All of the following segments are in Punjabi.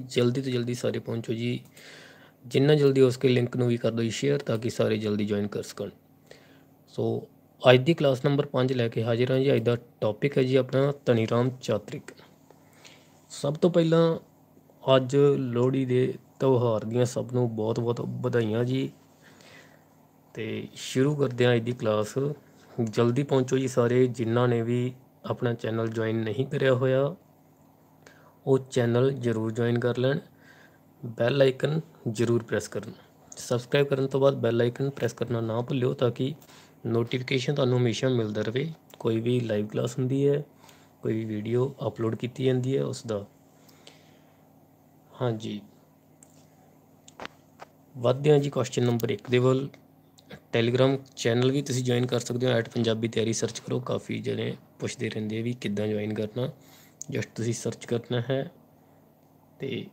ਜਲਦੀ ਤੋਂ ਜਲਦੀ ਸਾਰੇ ਪਹੁੰਚੋ ਜੀ। ਜਿੰਨਾ ਜਲਦੀ ਹੋ ਸਕੇ ਲਿੰਕ ਨੂੰ ਵੀ ਕਰ ਦਿਓ ਜੀ ਸ਼ੇਅਰ ਤਾਂ ਕਿ ਸਾਰੇ ਜਲਦੀ ਜੁਆਇਨ ਕਰ ਸਕਣ। ਸੋ ਅੱਜ ਦੀ ਕਲਾਸ ਨੰਬਰ 5 ਲੈ ਕੇ ਹਾਜ਼ਰ ਹਾਂ ਜੀ। ਅੱਜ ਦਾ ਟੌਪਿਕ ਹੈ ਜੀ ਆਪਣਾ ਤਣੀਰਾਮ ਚਾਤ੍ਰਿਕ। ਸਭ ਤੋਂ ਪਹਿਲਾਂ ਅੱਜ ਲੋਹੜੀ ਦੇ ਤਿਉਹਾਰ ਦੀਆਂ ਸਭ ਨੂੰ ਬਹੁਤ-ਬਹੁਤ ਵਧਾਈਆਂ ਜੀ। ਤੇ ਸ਼ੁਰੂ ਕਰਦੇ ਹਾਂ ਅੱਜ ਦੀ ਕਲਾਸ ਜਲਦੀ ਪਹੁੰਚੋ ਜੀ ਸਾਰੇ ਜਿਨ੍ਹਾਂ ਨੇ ਵੀ ਆਪਣਾ ਚੈਨਲ ਜੁਆਇਨ ਨਹੀਂ ਕਰਿਆ ਹੋਇਆ। ਉਹ ਚੈਨਲ ਜ਼ਰੂਰ ਜੁਆਇਨ ਕਰ ਲੈਣ। ਬੈਲ ਆਈਕਨ ਜ਼ਰੂਰ ਪ੍ਰੈਸ ਕਰਨ। ਸਬਸਕ੍ਰਾਈਬ ਕਰਨ ਤੋਂ ਬਾਅਦ ਬੈਲ ਆਈਕਨ ਪ੍ਰੈਸ ਕਰਨਾ ਨਾ ਭੁੱਲਿਓ ਤਾਂ ਕਿ ਨੋਟੀਫਿਕੇਸ਼ਨ ਤੁਹਾਨੂੰ ਹਮੇਸ਼ਾ ਮਿਲਦਾ ਰਹੇ। ਕੋਈ ਵੀ ਲਾਈਵ ਕਲਾਸ ਹੁੰਦੀ ਹੈ, ਕੋਈ ਵੀ ਵੀਡੀਓ ਅਪਲੋਡ ਕੀਤੀ ਜਾਂਦੀ ਹੈ, ਉਸ ਦਾ। ਹਾਂਜੀ। ਵੱਧਦੇ ਹਾਂ ਜੀ ਕੁਐਸਚਨ ਨੰਬਰ 1 ਦੇ ਵੱਲ। ਟੈਲੀਗ੍ਰਾਮ ਚੈਨਲ ਵੀ ਤੁਸੀਂ ਜੁਆਇਨ ਕਰ ਸਕਦੇ ਹੋ। ਐਟ ਪੰਜਾਬੀ ਤਿਆਰੀ ਸਰਚ ਕਰੋ। ਕਾਫੀ ਜਣੇ ਪੁੱਛਦੇ ਰਹਿੰਦੇ ਆ ਵੀ ਕਿੱਦਾਂ ਜੁਆਇਨ ਕਰਨਾ। ਜਸਟ ਤੁਸੀਂ ਸਰਚ ਕਰਨਾ ਹੈ ਤੇ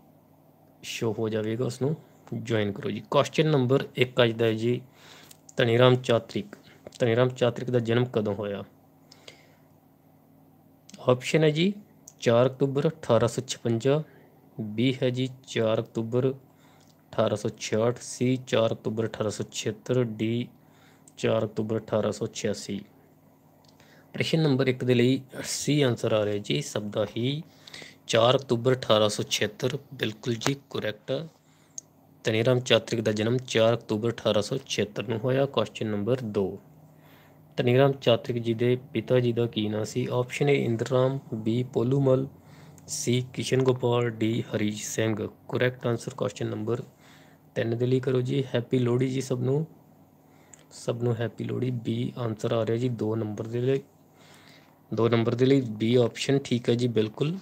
ਸ਼ੋ ਹੋ ਜਾਵੇਗਾ ਉਸ ਨੂੰ ਜੁਆਇਨ ਕਰੋ ਜੀ। ਕੁਐਸਚਨ ਨੰਬਰ 1 ਅੱਜ ਦਾ ਹੈ ਜੀ, ਧਨੀਰਾਮ ਚਾਤ੍ਰਿਕ। ਧਨੀਰਾਮ ਚਾਤ੍ਰਿਕ ਦਾ ਜਨਮ ਕਦੋਂ ਹੋਇਆ? ਆਪਸ਼ਨ ਹੈ ਜੀ 4 ਅਕਤੂਬਰ 1856 ਬੀ ਹੈ ਜੀ 4 ਅਕਤੂਬਰ 1866 ਸੀ 4 ਅਕਤੂਬਰ 1876 ਡੀ 4 ਅਕਤੂਬਰ 1886 ਪ੍ਰਸ਼ਨ ਨੰਬਰ 1 ਦੇ ਲਈ ਸੀ ਆਨਸਰ ਆ ਰਿਹਾ ਜੀ। ਸਭ ਦਾ ਹੀ 4 ਅਕਤੂਬਰ 1876 ਬਿਲਕੁਲ ਜੀ ਕਰੈਕਟ ਤਨੀਰਾਮ ਚਾਤ੍ਰਿਕ ਦਾ ਜਨਮ 4 ਅਕਤੂਬਰ 1876 ਨੂੰ ਹੋਇਆ। ਕੁਐਸਚਨ ਨੰਬਰ 2 ਤਨੀਰਾਮ ਚਾਤ੍ਰਿਕ ਜੀ ਦੇ ਪਿਤਾ ਜੀ ਦਾ ਕੀ ਨਾਮ ਸੀ? Option A Indram B Polumal C Kishan Gopal D Harish Singh. Correct answer question number 3 ਦੇ ਲਈ ਕਰੋ ਜੀ। ਹੈਪੀ ਲੋਹੜੀ ਜੀ ਸਭ ਨੂੰ। ਸਭ ਨੂੰ ਹੈਪੀ ਲੋਹੜੀ। ਬੀ ਆਨਸਰ ਆ ਰਿਹਾ ਜੀ 2 ਨੰਬਰ ਦੇ ਲਈ। 2 ਨੰਬਰ ਦੇ ਲਈ ਬੀ ਆਪਸ਼ਨ ਠੀਕ ਹੈ ਜੀ, ਬਿਲਕੁਲ।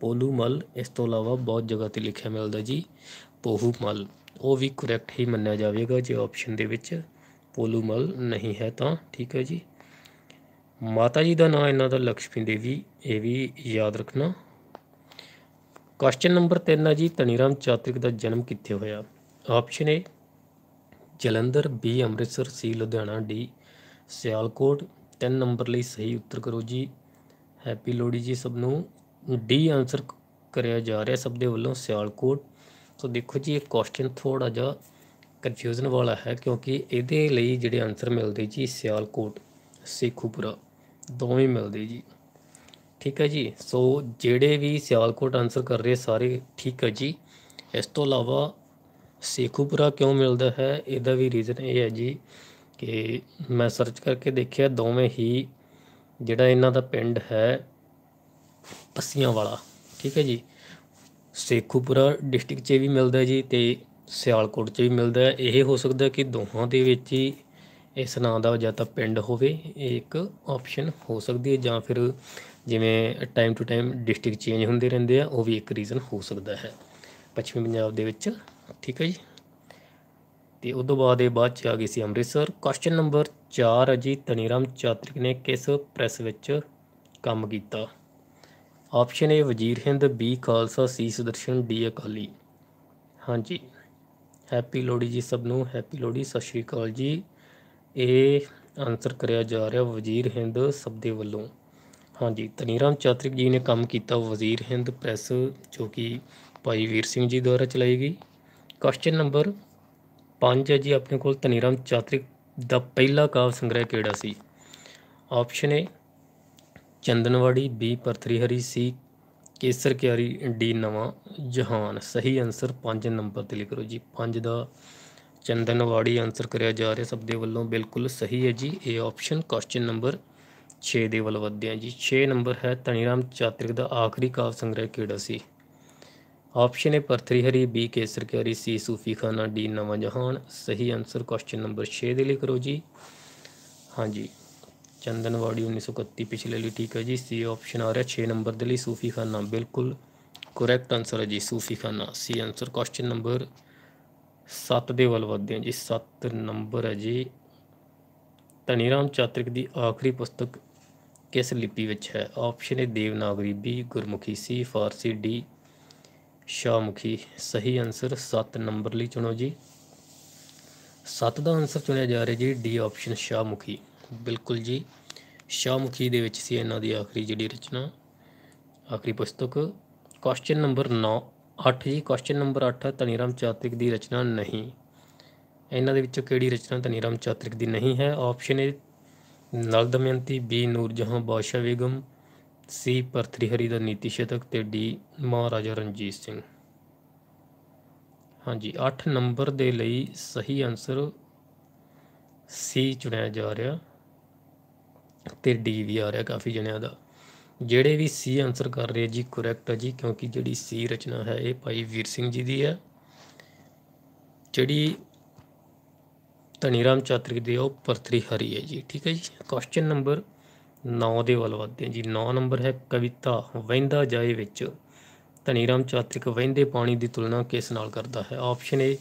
ਪੋਲੂਮਲ, ਇਸ ਤੋਂ ਇਲਾਵਾ ਬਹੁਤ ਜਗ੍ਹਾ ਤੇ ਲਿਖਿਆ ਮਿਲਦਾ ਜੀ, ਪੋਹੂਮਲ। ਉਹ ਵੀ ਕਰੈਕਟ ਹੀ ਮੰਨਿਆ ਜਾਵੇਗਾ ਜੇ ਆਪਸ਼ਨ ਦੇ ਵਿੱਚ ਪੋਲੂਮਲ ਨਹੀਂ ਹੈ ਤਾਂ, ਠੀਕ ਹੈ ਜੀ। ਮਾਤਾ ਜੀ ਦਾ ਨਾਮ ਇਹਨਾਂ ਦਾ ਲక్ష్ਮੀ ਦੇਵੀ, ਇਹ ਵੀ ਯਾਦ ਰੱਖਣਾ। ਕੁਐਸਚਨ ਨੰਬਰ 3 ਹੈ ਜੀ ਤਨੀਰਾਮ ਚਾਤ੍ਰਿਕ ਦਾ ਜਨਮ ਕਿੱਥੇ ਹੋਇਆ? Option A Jalandhar B Amritsar C Ludhiana D Sialkot 3 number ਲਈ ਸਹੀ ਉੱਤਰ ਕਰੋ ਜੀ। ਹੈਪੀ ਲੋਹੜੀ ਜੀ ਸਭ ਨੂੰ ਡੀ ਆਨਸਰ ਕਰਿਆ ਜਾ ਰਿਹਾ ਸਭ ਦੇ ਵੱਲੋਂ ਸਿਆਲਕੋਟ। ਸੋ ਦੇਖੋ ਜੀ, ਇਹ ਕੁਐਸਚਨ ਥੋੜਾ ਜਿਹਾ ਕਨਫਿਊਜ਼ਨ ਵਾਲਾ ਹੈ ਕਿਉਂਕਿ ਇਹਦੇ ਲਈ ਜਿਹੜੇ ਆਨਸਰ ਮਿਲਦੇ ਜੀ ਸਿਆਲਕੋਟ, ਸੇਖੂਪੁਰਾ, ਦੋਵੇਂ ਮਿਲਦੇ ਜੀ। ਠੀਕ ਹੈ ਜੀ, ਸੋ ਜਿਹੜੇ ਵੀ ਸਿਆਲਕੋਟ ਆਨਸਰ ਕਰ ਰਹੇ ਸਾਰੇ ਠੀਕ ਹੈ ਜੀ। ਇਸ ਤੋਂ ਇਲਾਵਾ ਸੇਖੂਪੁਰਾ ਕਿਉਂ ਮਿਲਦਾ ਹੈ? ਇਹਦਾ ਵੀ ਰੀਜ਼ਨ ਇਹ ਹੈ ਜੀ ਕਿ ਮੈਂ ਸਰਚ ਕਰਕੇ ਦੇਖਿਆ ਦੋਵੇਂ ਹੀ ਜਿਹੜਾ ਇਹਨਾਂ ਦਾ ਪਿੰਡ ਹੈ ਪੱਸੀਆਂ ਵਾਲਾ, ਠੀਕ ਹੈ ਜੀ। ਸੇਖੂਪੁਰਾ ਡਿਸਟ੍ਰਿਕਟ 'ਚ ਵੀ ਮਿਲਦਾ ਜੀ ਤੇ ਸਿਆਲਕੋਟ 'ਚ ਵੀ ਮਿਲਦਾ ਹੈ। ਇਹ ਹੋ ਸਕਦਾ ਕਿ ਦੋਹਾਂ ਦੇ ਵਿੱਚ ਹੀ ਇਸ ਨਾਂ ਦਾ ਜਾਂ ਤਾਂ ਪਿੰਡ ਹੋਵੇ, ਇਹ ਇੱਕ ਆਪਸ਼ਨ ਹੋ ਸਕਦੀ ਹੈ ਜਾਂ ਫਿਰ ਜਿਵੇਂ time to time district change ਹੁੰਦੇ ਰਹਿੰਦੇ ਆ, ਉਹ ਵੀ ਇੱਕ ਰੀਜ਼ਨ ਹੋ ਸਕਦਾ ਹੈ। ਪੱਛਮੀ ਪੰਜਾਬ ਦੇ ਵਿੱਚ, ਠੀਕ ਹੈ ਜੀ। ਤੇ ਉਸ ਤੋਂ ਬਾਅਦ ਇਹ ਬਾਅਦ ਚ ਆ ਗਈ ਸੀ ਅੰਮ੍ਰਿਤਸਰ। ਕੁਐਸਚਨ ਨੰਬਰ 4 ਅਜੀ ਤਨੀਰਾਮ ਚਾਤ੍ਰਿਕ ਨੇ ਕਿਸ ਪ੍ਰੈਸ ਵਿੱਚ ਕੰਮ ਕੀਤਾ? Option A Wazir Hind B Khalsa C Sudarshan D Akali. ਹਾਂਜੀ। ਹੈਪੀ ਲੋਹੜੀ ਜੀ ਸਭ ਨੂੰ। ਹੈਪੀ ਲੋਹੜੀ, ਸਤਿ ਸ਼੍ਰੀ ਅਕਾਲ ਜੀ। ਇਹ ਆਨਸਰ ਕਰਿਆ ਜਾ ਰਿਹਾ ਵਜ਼ੀਰ ਹਿੰਦ ਸਭ ਦੇ ਵੱਲੋਂ। ਹਾਂਜੀ ਤਨੀਰਾਮ ਚਾਤ੍ਰਿਕ ਜੀ ਨੇ ਕੰਮ ਕੀਤਾ ਵਜ਼ੀਰ ਹਿੰਦ ਪ੍ਰੈਸ ਜੋ ਕਿ ਭਾਈ ਵੀਰ ਸਿੰਘ ਜੀ ਦੁਆਰਾ ਚਲਾਈ ਗਈ। ਕੁਐਸਚਨ ਨੰਬਰ ਪੰਜ ਹੈ ਜੀ, ਆਪਣੇ ਕੋਲ ਤਨੀਰਾਮ ਚਾਤ੍ਰਿਕ ਦਾ ਪਹਿਲਾ ਕਾਵਿ ਸੰਗ੍ਰਹਿ ਕਿਹੜਾ ਸੀ? Option A Chandanwari B Parthari Hari C Kesar Kiyari D Nawan Jahan. ਸਹੀ ਆਨਸਰ 5 ਨੰਬਰ ਤੇ ਲਿਖੋ ਜੀ। 5 ਦਾ ਚੰਦਨਵਾੜੀ ਆਨਸਰ ਕਰਿਆ ਜਾ ਰਿਹਾ ਸਭ ਦੇ ਵੱਲੋਂ, ਬਿਲਕੁਲ ਸਹੀ ਹੈ ਜੀ। ਇਹ ਆਪਸ਼ਨ ਕੁਐਸਚਨ ਨੰਬਰ 6 ਦੇ ਵੱਲ ਵਧਦੇ ਹਾਂ ਜੀ। 6 ਨੰਬਰ ਹੈ ਤਨੀਰਾਮ ਚਾਤ੍ਰਿਕ ਦਾ ਆਖਰੀ ਕਾਵਿ ਸੰਗ੍ਰਹਿ ਕਿਹੜਾ ਸੀ? ਆਪਸ਼ਨ ਹੈ ਪਰਥਰੀ ਹਰੀ ਬੀ ਕੇਸਰ ਕਿਆਰੀ ਸੀ ਸੂਫੀ ਖਾਨਾ ਡੀ ਨਵਾਂ ਜਹਾਨ। ਸਹੀ ਆਨਸਰ ਕੁਐਸਚਨ ਨੰਬਰ 6 ਦੇ ਲਈ ਕਰੋ ਜੀ। ਹਾਂਜੀ। ਚੰਦਨਵਾੜੀ 1931 ਪਿਛਲੇ ਲਈ ਠੀਕ ਹੈ ਜੀ। ਸੀ ਆਪਸ਼ਨ ਆ ਰਿਹਾ 6 ਨੰਬਰ ਦੇ ਲਈ ਸੂਫੀ ਖਾਨਾ। ਬਿਲਕੁਲ ਕਰੈਕਟ ਆਨਸਰ ਹੈ ਜੀ, ਸੂਫੀ ਖਾਨਾ। ਸੀ ਆਨਸਰ ਕੁਐਸਚਨ ਨੰਬਰ 7 ਦੇ ਵੱਲ ਵਧਦੇ ਹਾਂ ਜੀ। 7 ਨੰਬਰ ਹੈ ਜੀ। ਤਨੀਰਾਮ ਚਾਤ੍ਰਿਕ ਦੀ ਆਖਰੀ ਪੁਸਤਕ ਕਿਸ ਲਿਪੀ ਵਿੱਚ ਹੈ? Option A Devanagari B Gurmukhi C Farsi D Shahmukhi, ਸਹੀ ਆਨਸਰ 7 ਨੰਬਰ ਲਈ ਚੁਣੋ ਜੀ। 7 ਦਾ ਆਨਸਰ ਚੁਣਿਆ ਜਾ ਰਿਹਾ ਜੀ ਡੀ ਆਪਸ਼ਨ ਸ਼ਾਹਮੁਖੀ। ਬਿਲਕੁਲ ਜੀ। ਸ਼ਾਹਮੁਖੀ ਦੇ ਵਿੱਚ ਸੀ ਇਹਨਾਂ ਦੀ ਆਖਰੀ ਜਿਹੜੀ ਰਚਨਾ। ਆਖਰੀ ਪੁਸਤਕ। ਕੁਐਸਚਨ ਨੰਬਰ 9 8 ਜੀ। ਕੁਐਸਚਨ ਨੰਬਰ 8 ਧਨੀਰਾਮ ਚਾਤ੍ਰਿਕ ਦੀ ਰਚਨਾ ਨਹੀਂ। ਇਹਨਾਂ ਦੇ ਵਿੱਚੋਂ ਕਿਹੜੀ ਰਚਨਾ ਧਨੀਰਾਮ ਚਾਤ੍ਰਿਕ ਦੀ ਨਹੀਂ ਹੈ? Option A Nal Damayanti B, Noorjahan, Badshah Begum. C Bhartri ਦਾ ਨੀਤੀ ਸ਼ਤਕ ਤੇ ਡੀ ਮਹਾਰਾਜਾ ਰਣਜੀਤ ਸਿੰਘ। ਹਾਂਜੀ 8 ਨੰਬਰ ਦੇ ਲਈ ਸਹੀ ਆਨਸਰ ਸੀ ਚੁਣਿਆ ਜਾ ਰਿਹਾ ਤੇ ਡੀ ਵੀ ਆ ਰਿਹਾ ਕਾਫੀ ਜਣਿਆਂ ਦਾ। ਜਿਹੜੇ ਵੀ ਸੀ ਆਨਸਰ ਕਰ ਰਹੇ ਜੀ ਕਰੈਕਟ ਹੈ ਜੀ, ਕਿਉਂਕਿ ਜਿਹੜੀ ਸੀ ਰਚਨਾ ਹੈ ਇਹ ਭਾਈ ਵੀਰ ਸਿੰਘ ਜੀ ਦੀ ਹੈ। ਜਿਹੜੀ ਧਨੀਰਾਮ ਚਾਤਰੀ ਦੀ ਉਹ ਪਰਥਰੀ ਹਰੀ ਹੈ ਜੀ, ਠੀਕ ਹੈ ਜੀ। ਕੁਐਸਚਨ ਨੰਬਰ 9 ਦੇ ਵੱਲ ਵਧਦੇ ਹਾਂ। ਜੀ 9 ਨੰਬਰ ਹੈ ਕਵਿਤਾ ਵਹਿੰਦਾ ਜਾਏ ਵਿੱਚ। ਧਨੀਰਾਮ ਚਾਤ੍ਰਿਕ ਵਹਿੰਦੇ ਪਾਣੀ ਦੀ ਤੁਲਨਾ ਕਿਸ ਨਾਲ ਕਰਦਾ ਹੈ? ਆਪਸ਼ਨ ਏ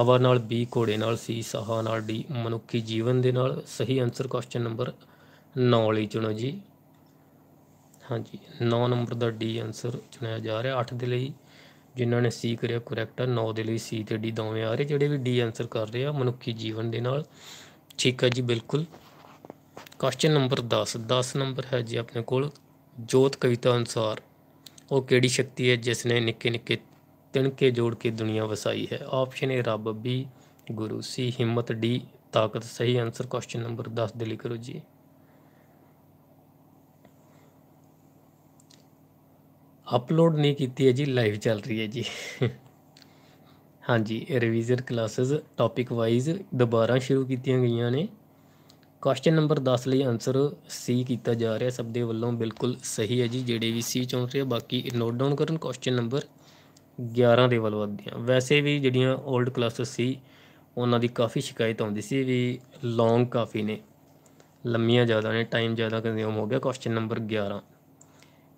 ਹਵਾ ਨਾਲ ਬੀ ਘੋੜੇ ਨਾਲ ਸੀ ਸਾਹ ਨਾਲ ਡੀ ਮਨੁੱਖੀ ਜੀਵਨ ਦੇ ਨਾਲ। ਸਹੀ ਆਨਸਰ ਕੁਐਸਚਨ ਨੰਬਰ 9 ਲਈ ਚੁਣੋ ਜੀ। ਹਾਂਜੀ 9 ਨੰਬਰ ਦਾ ਡੀ ਆਨਸਰ ਚੁਣਿਆ ਜਾ ਰਿਹਾ 8 ਦੇ ਲਈ। ਜਿਨ੍ਹਾਂ ਨੇ ਸੀ ਕਰਿਆ ਕਰੈਕਟ ਆ। 9 ਦੇ ਲਈ ਸੀ ਤੇ ਡੀ ਦੋਵੇਂ ਆ ਰਹੇ। ਜਿਹੜੇ ਵੀ ਡੀ ਆਨਸਰ ਕਰ ਰਹੇ ਆ, ਮਨੁੱਖੀ ਜੀਵਨ ਦੇ ਨਾਲ। ਠੀਕ ਹੈ ਜੀ, ਬਿਲਕੁਲ। ਕੁਐਸਚਨ ਨੰਬਰ 10 10 ਨੰਬਰ ਹੈ ਜੀ ਆਪਣੇ ਕੋਲ। ਜੋਤ ਕਵਿਤਾ ਅਨੁਸਾਰ, ਉਹ ਕਿਹੜੀ ਸ਼ਕਤੀ ਹੈ ਜਿਸ ਨੇ ਨਿੱਕੇ ਨਿੱਕੇ ਤਿਣਕੇ ਜੋੜ ਕੇ ਦੁਨੀਆ ਵਸਾਈ ਹੈ? ਆਪਸ਼ਨ ਏ ਰੱਬ। ਬੀ ਗੁਰੂ। ਸੀ ਹਿੰਮਤ। ਡੀ ਤਾਕਤ। ਸਹੀ ਆਨਸਰ ਕੁਐਸਚਨ ਨੰਬਰ 10 ਦੇ ਲਈ ਕਰੋ ਜੀ। ਅਪਲੋਡ ਨਹੀਂ ਕੀਤੀ ਹੈ ਜੀ ਲਾਈਵ ਚੱਲ ਰਹੀ ਹੈ ਜੀ। ਹਾਂਜੀ ਰਿਵੀਜ਼ਨ ਕਲਾਸਿਸ ਟੌਪਿਕ ਵਾਈਜ਼ ਦੁਬਾਰਾ ਸ਼ੁਰੂ ਕੀਤੀਆਂ ਗਈਆਂ ਨੇ। ਕੁਐਸਚਨ ਨੰਬਰ 10 ਲਈ ਆਨਸਰ ਸੀ ਕੀਤਾ ਜਾ ਰਿਹਾ, ਸਭ ਦੇ ਵੱਲੋਂ ਬਿਲਕੁਲ ਸਹੀ ਹੈ ਜੀ, ਜਿਹੜੇ ਵੀ ਸੀ ਚੁਣ ਰਹੇ ਬਾਕੀ ਨੋਟ ਡਾਊਨ ਕਰਨ ਕੁਐਸਚਨ ਨੰਬਰ 11 ਦੇ ਵੱਲ ਵਧਦੇ ਵੈਸੇ ਵੀ ਜਿਹੜੀਆਂ 올ਡ ਕਲਾਸਿਸ ਸੀ, ਉਹਨਾਂ ਦੀ ਕਾਫੀ ਸ਼ਿਕਾਇਤ ਆਉਂਦੀ ਸੀ ਵੀ ਲੌਂਗ ਕਾਫੀ ਨੇ, ਲੰਮੀਆਂ ਜ਼ਿਆਦਾ ਨੇ ਟਾਈਮ ਜ਼ਿਆਦਾ ਕੰਜ਼ਿਊਮ ਹੋ ਗਿਆ ਕੁਐਸਚਨ ਨੰਬਰ 11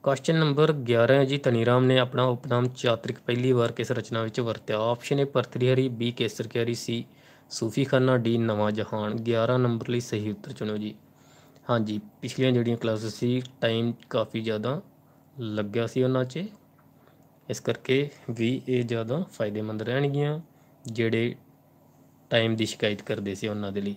ਕੁਐਸਚਨ ਨੰਬਰ 11 ਹੈ ਜੀ ਤਨੀਰਾਮ ਨੇ ਆਪਣਾ ਉਪਨਾਮ ਚਾਤ੍ਰਿਕ ਪਹਿਲੀ ਵਾਰ ਕਿਸ ਰਚਨਾ ਵਿੱਚ ਵਰਤਿਆ? ਆਪਸ਼ਨ ਏ ਪਰਤਰੀਹਰੀ ਬੀ ਕੇਸਰ ਸੀ ਸੂਫੀ ਖਾਨਾ ਡੀ ਨਵਾਂ ਜਹਾਨ 11 ਨੰਬਰ ਲਈ ਸਹੀ ਉੱਤਰ ਚੁਣੋ ਜੀ। ਹਾਂਜੀ, ਪਿਛਲੀਆਂ ਜਿਹੜੀਆਂ ਕਲਾਸਿਸ ਸੀ ਟਾਈਮ ਕਾਫੀ ਜ਼ਿਆਦਾ ਲੱਗਿਆ ਸੀ ਉਹਨਾਂ 'ਚ। ਇਸ ਕਰਕੇ ਵੀ ਇਹ ਜ਼ਿਆਦਾ ਫਾਇਦੇਮੰਦ ਰਹਿਣਗੀਆਂ, ਜਿਹੜੇ ਟਾਈਮ ਦੀ ਸ਼ਿਕਾਇਤ ਕਰਦੇ ਸੀ ਉਹਨਾਂ ਦੇ ਲਈ।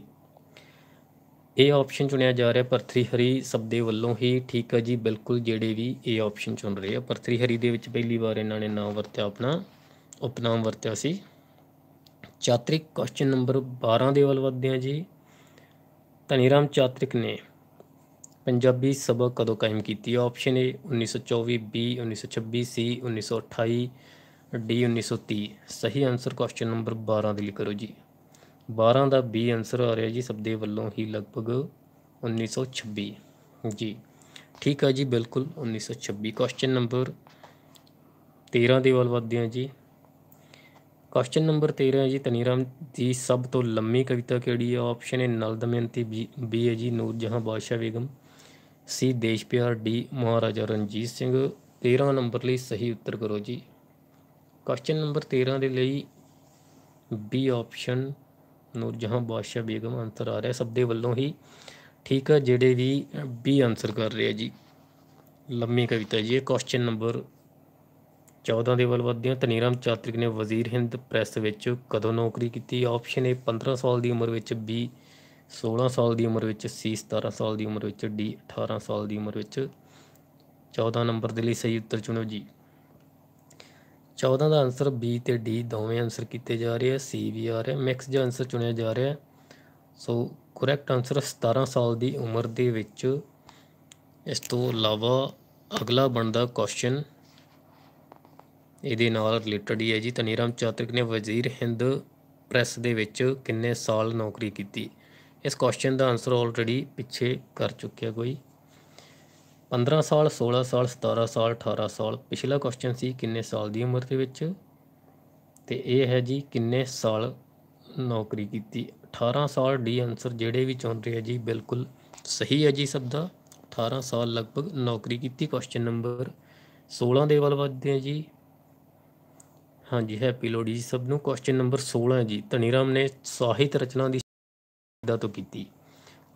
ਇਹ ਆਪਸ਼ਨ ਚੁਣਿਆ ਜਾ ਰਿਹਾ ਪਰਥਰੀ ਹਰੀ ਸਭ ਦੇ ਵੱਲੋਂ ਹੀ, ਠੀਕ ਹੈ ਜੀ, ਬਿਲਕੁਲ ਜਿਹੜੇ ਵੀ ਇਹ ਆਪਸ਼ਨ ਚੁਣ ਰਹੇ ਆ। ਪਰਥਰੀ ਹਰੀ ਦੇ ਵਿੱਚ ਪਹਿਲੀ ਵਾਰ ਇਹਨਾਂ ਨੇ ਨਾਮ ਵਰਤਿਆ, ਆਪਣਾ, ਉਪਨਾਮ ਵਰਤਿਆ ਸੀ। ਚਾਤ੍ਰਿਕ ਕੁਐਸਚਨ ਨੰਬਰ 12 ਦੇ ਵੱਲ ਵਧਦੇ ਹਾਂ ਜੀ। ਧਨੀਰਾਮ ਚਾਤ੍ਰਿਕ ਨੇ ਪੰਜਾਬੀ ਸਭਾ ਕਦੋਂ ਕਾਇਮ ਕੀਤੀ? Option A 1924 B 1926 C 1928 D 1930 ਸਹੀ ਆਨਸਰ ਕੁਐਸਚਨ ਨੰਬਰ 12 ਦੇ ਲਈ ਕਰੋ ਜੀ। 12 ਦਾ ਬੀ ਆਨਸਰ ਆ ਰਿਹਾ ਜੀ ਸਭ ਦੇ ਵੱਲੋਂ ਹੀ ਲਗਭਗ 1926 ਜੀ, ਠੀਕ ਹੈ ਜੀ, ਬਿਲਕੁਲ 1926 ਕੁਐਸਚਨ ਨੰਬਰ 13 ਦੇ ਵੱਲ ਵਧਦੇ ਹਾਂ ਜੀ। ਕੁਐਸਚਨ ਨੰਬਰ 13 ਹੈ ਜੀ, ਤਨੀਰਾਮ ਦੀ ਸਭ ਤੋਂ ਲੰਮੀ ਕਵਿਤਾ ਕਿਹੜੀ ਹੈ? ਆਪਸ਼ਨ ਹੈ ਨਲ ਦਮਯੰਤੀ ਬੀ ਹੈ ਜੀ ਨੂਰ ਜਹਾਂ ਬਾਦਸ਼ਾਹ Begum. C Desh Piar D Maharaja Ranjit Singh. 13 number ਲਈ ਸਹੀ ਉੱਤਰ ਕਰੋ ਜੀ। ਕੁਐਸਚਨ ਨੰਬਰ 13 ਦੇ ਲਈ B option Noorjahan Badshah Begum answer ਆ ਰਿਹਾ। ਸਭ ਦੇ ਵੱਲੋਂ ਹੀ ਠੀਕ ਹੈ, ਜਿਹੜੇ ਵੀ ਬੀ ਆਨਸਰ ਕਰ ਰਹੇ ਆ ਜੀ। ਲੰਮੀ ਕਵਿਤਾ ਜੀ, ਇਹ ਕੁਐਸਚਨ ਨੰਬਰ 14 ਦੇ ਵੱਲ ਵਧਦੇ ਹਾਂ ਤਨੀਰਾਮ ਚਾਤ੍ਰਿਕ ਨੇ ਵਜ਼ੀਰ ਹਿੰਦ ਪ੍ਰੈਸ ਵਿੱਚ ਕਦੋਂ ਨੌਕਰੀ ਕੀਤੀ? ਆਪਸ਼ਨ ਏ 15 ਸਾਲ ਦੀ ਉਮਰ ਵਿੱਚ ਬੀ 16 ਸਾਲ ਦੀ ਉਮਰ ਵਿੱਚ ਸੀ 17 ਸਾਲ ਦੀ ਉਮਰ ਵਿੱਚ ਡੀ 18 ਸਾਲ ਦੀ ਉਮਰ ਵਿੱਚ। 14 ਨੰਬਰ ਦੇ ਲਈ ਸਹੀ ਉੱਤਰ ਚੁਣੋ ਜੀ। 14 ਦਾ ਆਨਸਰ ਬੀ ਤੇ ਡੀ ਦੋਵੇਂ ਆਨਸਰ ਕੀਤੇ ਜਾ ਰਹੇ ਆ ਸੀ ਵੀ ਆ ਰਿਹਾ। ਮਿਕਸ ਜਿਹਾ ਆਨਸਰ ਚੁਣਿਆ ਜਾ ਰਿਹਾ, ਸੋ ਕਰੈਕਟ ਆਨਸਰ 17 ਸਾਲ ਦੀ ਉਮਰ ਦੇ ਵਿੱਚ। ਇਸ ਤੋਂ ਇਲਾਵਾ ਅਗਲਾ ਬਣਦਾ ਕੁਐਸਚਨ ਇਹਦੇ ਨਾਲ ਰਿਲੇਟਡ ਹੀ ਹੈ ਜੀ। ਤਨੀਰਾਮ ਚਾਤ੍ਰਿਕ ਨੇ ਵਜ਼ੀਰ ਹਿੰਦ ਪ੍ਰੈਸ ਦੇ ਵਿੱਚ ਕਿੰਨੇ ਸਾਲ ਨੌਕਰੀ ਕੀਤੀ? ਇਸ ਕੁਐਸਚਨ ਦਾ ਆਨਸਰ ਆਲਰੇਡੀ ਪਿੱਛੇ ਕਰ ਚੁੱਕਿਆ ਕੋਈ। 15 ਸਾਲ 16 ਸਾਲ 17 ਸਾਲ 18 ਸਾਲ, ਪਿਛਲਾ ਕੁਐਸਚਨ ਸੀ ਕਿੰਨੇ ਸਾਲ ਦੀ ਉਮਰ ਦੇ ਵਿੱਚ? ਤੇ ਇਹ ਹੈ ਜੀ ਕਿੰਨੇ ਸਾਲ ਨੌਕਰੀ ਕੀਤੀ? 18 ਸਾਲ ਡੀ ਆਨਸਰ ਜਿਹੜੇ ਵੀ ਚਾਹੁੰਦੇ ਰਹੇ ਆ ਜੀ, ਬਿਲਕੁਲ ਸਹੀ ਹੈ ਜੀ ਸਭ ਦਾ। 18 ਸਾਲ ਲਗਭਗ ਨੌਕਰੀ ਕੀਤੀ ਕੁਐਸਚਨ ਨੰਬਰ 16 ਦੇ ਵੱਲ ਵਧਦੇ ਆ ਜੀ। ਹਾਂਜੀ, ਹੈਪੀ ਲੋਹੜੀ ਜੀ। ਸਭ ਨੂੰ ਕੁਐਸਚਨ ਨੰਬਰ 16 ਹੈ ਜੀ। ਧਨੀਰਾਮ ਨੇ ਸਾਹਿਤ ਰਚਨਾ ਦੀ ਦਾ ਤੋਂ ਕੀਤੀ।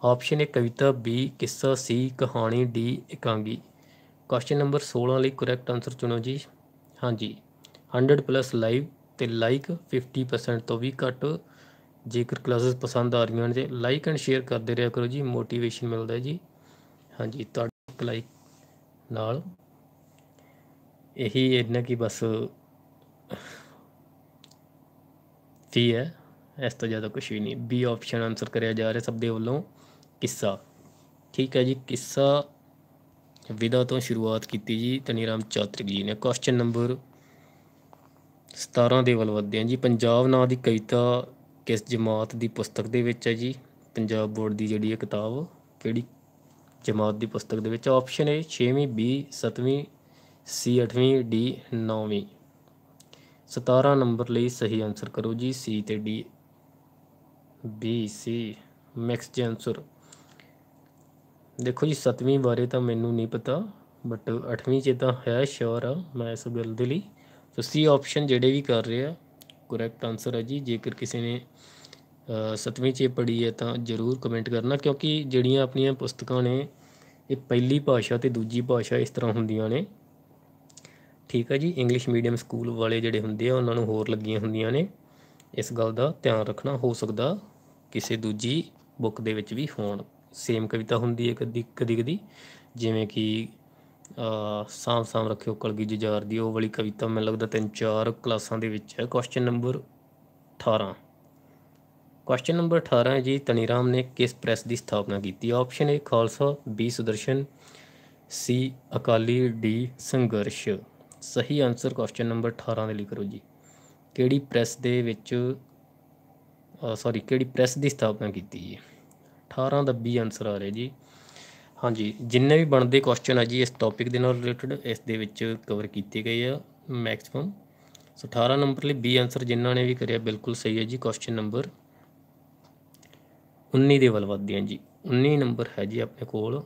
ਆਪਸ਼ਨ ਏ, ਕਵਿਤਾ, ਬੀ, ਕਿੱਸਾ, ਸੀ, ਕਹਾਣੀ, ਡੀ, ਇਕਾਂਗੀ। ਕੁਐਸਚਨ ਨੰਬਰ 16 ਲਈ ਕਰੈਕਟ ਆਨਸਰ ਚੁਣੋ ਜੀ। ਹਾਂਜੀ 100 ਪਲੱਸ ਲਾਈਵ ਤੇ ਲਾਈਕ 50% ਤੋਂ ਵੀ ਘੱਟ। ਜੇਕਰ ਕਲਾਸਿਸ ਪਸੰਦ ਆ ਰਹੀਆਂ ਨੇ ਤੇ ਲਾਈਕ ਐਂਡ ਸ਼ੇਅਰ ਕਰਦੇ ਰਿਹਾ ਕਰੋ ਜੀ। ਮੋਟੀਵੇਸ਼ਨ ਮਿਲਦਾ ਜੀ। ਹਾਂਜੀ, ਤੁਹਾਡੇ ਲਾਈਕ ਨਾਲ। ਇਹੀ ਇਹਨਾਂ ਕੀ ਬਸ ਵੀ ਹੈ, ਇਸ ਤੋਂ ਜ਼ਿਆਦਾ ਕੁਝ ਵੀ ਨਹੀਂ। ਬੀ ਆਪਸ਼ਨ ਆਨਸਰ ਕਰਿਆ ਜਾ ਰਿਹਾ ਸਭ ਦੇ ਵੱਲੋਂ, ਕਿੱਸਾ। ਠੀਕ ਹੈ ਜੀ, ਕਿੱਸਾ ਵਿਦਾ ਤੋਂ ਸ਼ੁਰੂਆਤ ਕੀਤੀ ਜੀ ਤਨੀਰਾਮ ਚਾਤਰਿਕ ਜੀ ਨੇ। ਕੁਐਸਚਨ ਨੰਬਰ 17 ਦੇ ਵੱਲ ਵਧਦੇ ਹਾਂ ਜੀ। ਪੰਜਾਬ ਨਾਂ ਦੀ ਕਵਿਤਾ ਕਿਸ ਜਮਾਤ ਦੀ ਪੁਸਤਕ ਦੇ ਵਿੱਚ ਹੈ ਜੀ? ਪੰਜਾਬ ਬੋਰਡ ਦੀ ਜਿਹੜੀ ਹੈ ਕਿਤਾਬ, ਕਿਹੜੀ ਜਮਾਤ ਦੀ ਪੁਸਤਕ ਦੇ ਵਿੱਚ? ਆਪਸ਼ਨ ਏ 6ਵੀਂ ਬੀ 7ਵੀਂ ਸੀ 8ਵੀਂ ਡੀ 9ਵੀਂ 17 ਨੰਬਰ ਲਈ ਸਹੀ ਆਨਸਰ ਕਰੋ ਜੀ ਸੀ ਤੇ ਡੀ ਬੀ ਸੀ ਮੈਕਸ ਜੀ ਆਨਸਰ ਦੇਖੋ ਜੀ 7ਵੀਂ ਬਾਰੇ ਤਾਂ ਮੈਨੂੰ ਨਹੀਂ ਪਤਾ ਬਟ 8ਵੀਂ ਚ ਤਾਂ ਹੈ ਸ਼ੋਰ ਆ ਮੈਂ ਇਸ ਗੱਲ ਦੇ ਲਈ। ਸੋ ਸੀ ਆਪਸ਼ਨ ਜਿਹੜੇ ਵੀ ਕਰ ਰਹੇ ਆ ਕਰੈਕਟ ਆਨਸਰ ਹੈ ਜੀ। ਜੇਕਰ ਕਿਸੇ ਨੇ 7ਵੀਂ ਚ ਪੜ੍ਹੀ ਹੈ ਤਾਂ ਜਰੂਰ ਕਮੈਂਟ ਕਰਨਾ, ਕਿਉਂਕਿ ਜਿਹੜੀਆਂ ਆਪਣੀਆਂ ਪੁਸਤਕਾਂ ਨੇ, ਇਹ ਪਹਿਲੀ ਭਾਸ਼ਾ ਤੇ ਦੂਜੀ ਭਾਸ਼ਾ ਇਸ ਤਰ੍ਹਾਂ ਹੁੰਦੀਆਂ ਨੇ। ਠੀਕ ਹੈ ਜੀ ਇੰਗਲਿਸ਼ ਮੀਡੀਅਮ ਸਕੂਲ ਵਾਲੇ ਜਿਹੜੇ ਹੁੰਦੇ ਆ, ਉਹਨਾਂ ਨੂੰ ਹੋਰ ਲੱਗੀਆਂ ਹੁੰਦੀਆਂ ਨੇ। ਇਸ ਗੱਲ ਦਾ ਧਿਆਨ ਰੱਖਣਾ, ਹੋ ਸਕਦਾ ਕਿਸੇ ਦੂਜੀ ਬੁੱਕ ਦੇ ਵਿੱਚ ਵੀ ਹੋਣ। ਸੇਮ ਕਵਿਤਾ ਹੁੰਦੀ ਹੈ ਕਦੀ ਕਦੀ ਕਦੀ। ਜਿਵੇਂ ਕਿ ਸਾਮ ਸਾਮ ਰੱਖਿਓ ਕਲਗੀ ਜੁਝਾਰ ਦੀ, ਉਹ ਵਾਲੀ ਕਵਿਤਾ ਮੈਨੂੰ ਲੱਗਦਾ ਤਿੰਨ ਚਾਰ ਕਲਾਸਾਂ ਦੇ ਵਿੱਚ ਹੈ। ਕੁਐਸਚਨ ਨੰਬਰ 18 ਕੁਐਸਚਨ ਨੰਬਰ 18 ਹੈ ਜੀ ਤਨੀਰਾਮ ਨੇ ਕਿਸ ਪ੍ਰੈਸ ਦੀ ਸਥਾਪਨਾ ਕੀਤੀ? Option A Khalsa B Sudarshan C Akali D Sangharsh. ਸਹੀ ਆਨਸਰ ਕੁਐਸਚਨ ਨੰਬਰ 18 ਦੇ ਲਈ ਕਰੋ ਜੀ। ਕਿਹੜੀ ਪ੍ਰੈਸ ਦੇ ਵਿੱਚ ਸੌਰੀ ਕਿਹੜੀ ਪ੍ਰੈਸ ਦੀ ਸਥਾਪਨਾ ਕੀਤੀ ਜੀ? 18 ਦਾ ਬੀ ਆਨਸਰ ਆ ਰਿਹਾ ਜੀ। ਹਾਂਜੀ, ਜਿੰਨੇ ਵੀ ਬਣਦੇ ਕੁਐਸਚਨ ਆ ਜੀ, ਇਸ ਟੌਪਿਕ ਦੇ ਨਾਲ ਰਿਲੇਟਡ ਇਸ ਦੇ ਵਿੱਚ ਕਵਰ ਕੀਤੇ ਗਏ ਆ ਮੈਕਸਿਮਮ ਸੋ 18 ਨੰਬਰ ਲਈ ਬੀ ਆਨਸਰ ਜਿਨ੍ਹਾਂ ਨੇ ਵੀ ਕਰਿਆ, ਬਿਲਕੁਲ ਸਹੀ ਹੈ ਜੀ ਕੁਐਸਚਨ ਨੰਬਰ 19 ਦੇ ਵੱਲ ਵੱਧਦੇ ਹਾਂ ਜੀ। 19 ਨੰਬਰ ਹੈ ਜੀ ਆਪਣੇ ਕੋਲ।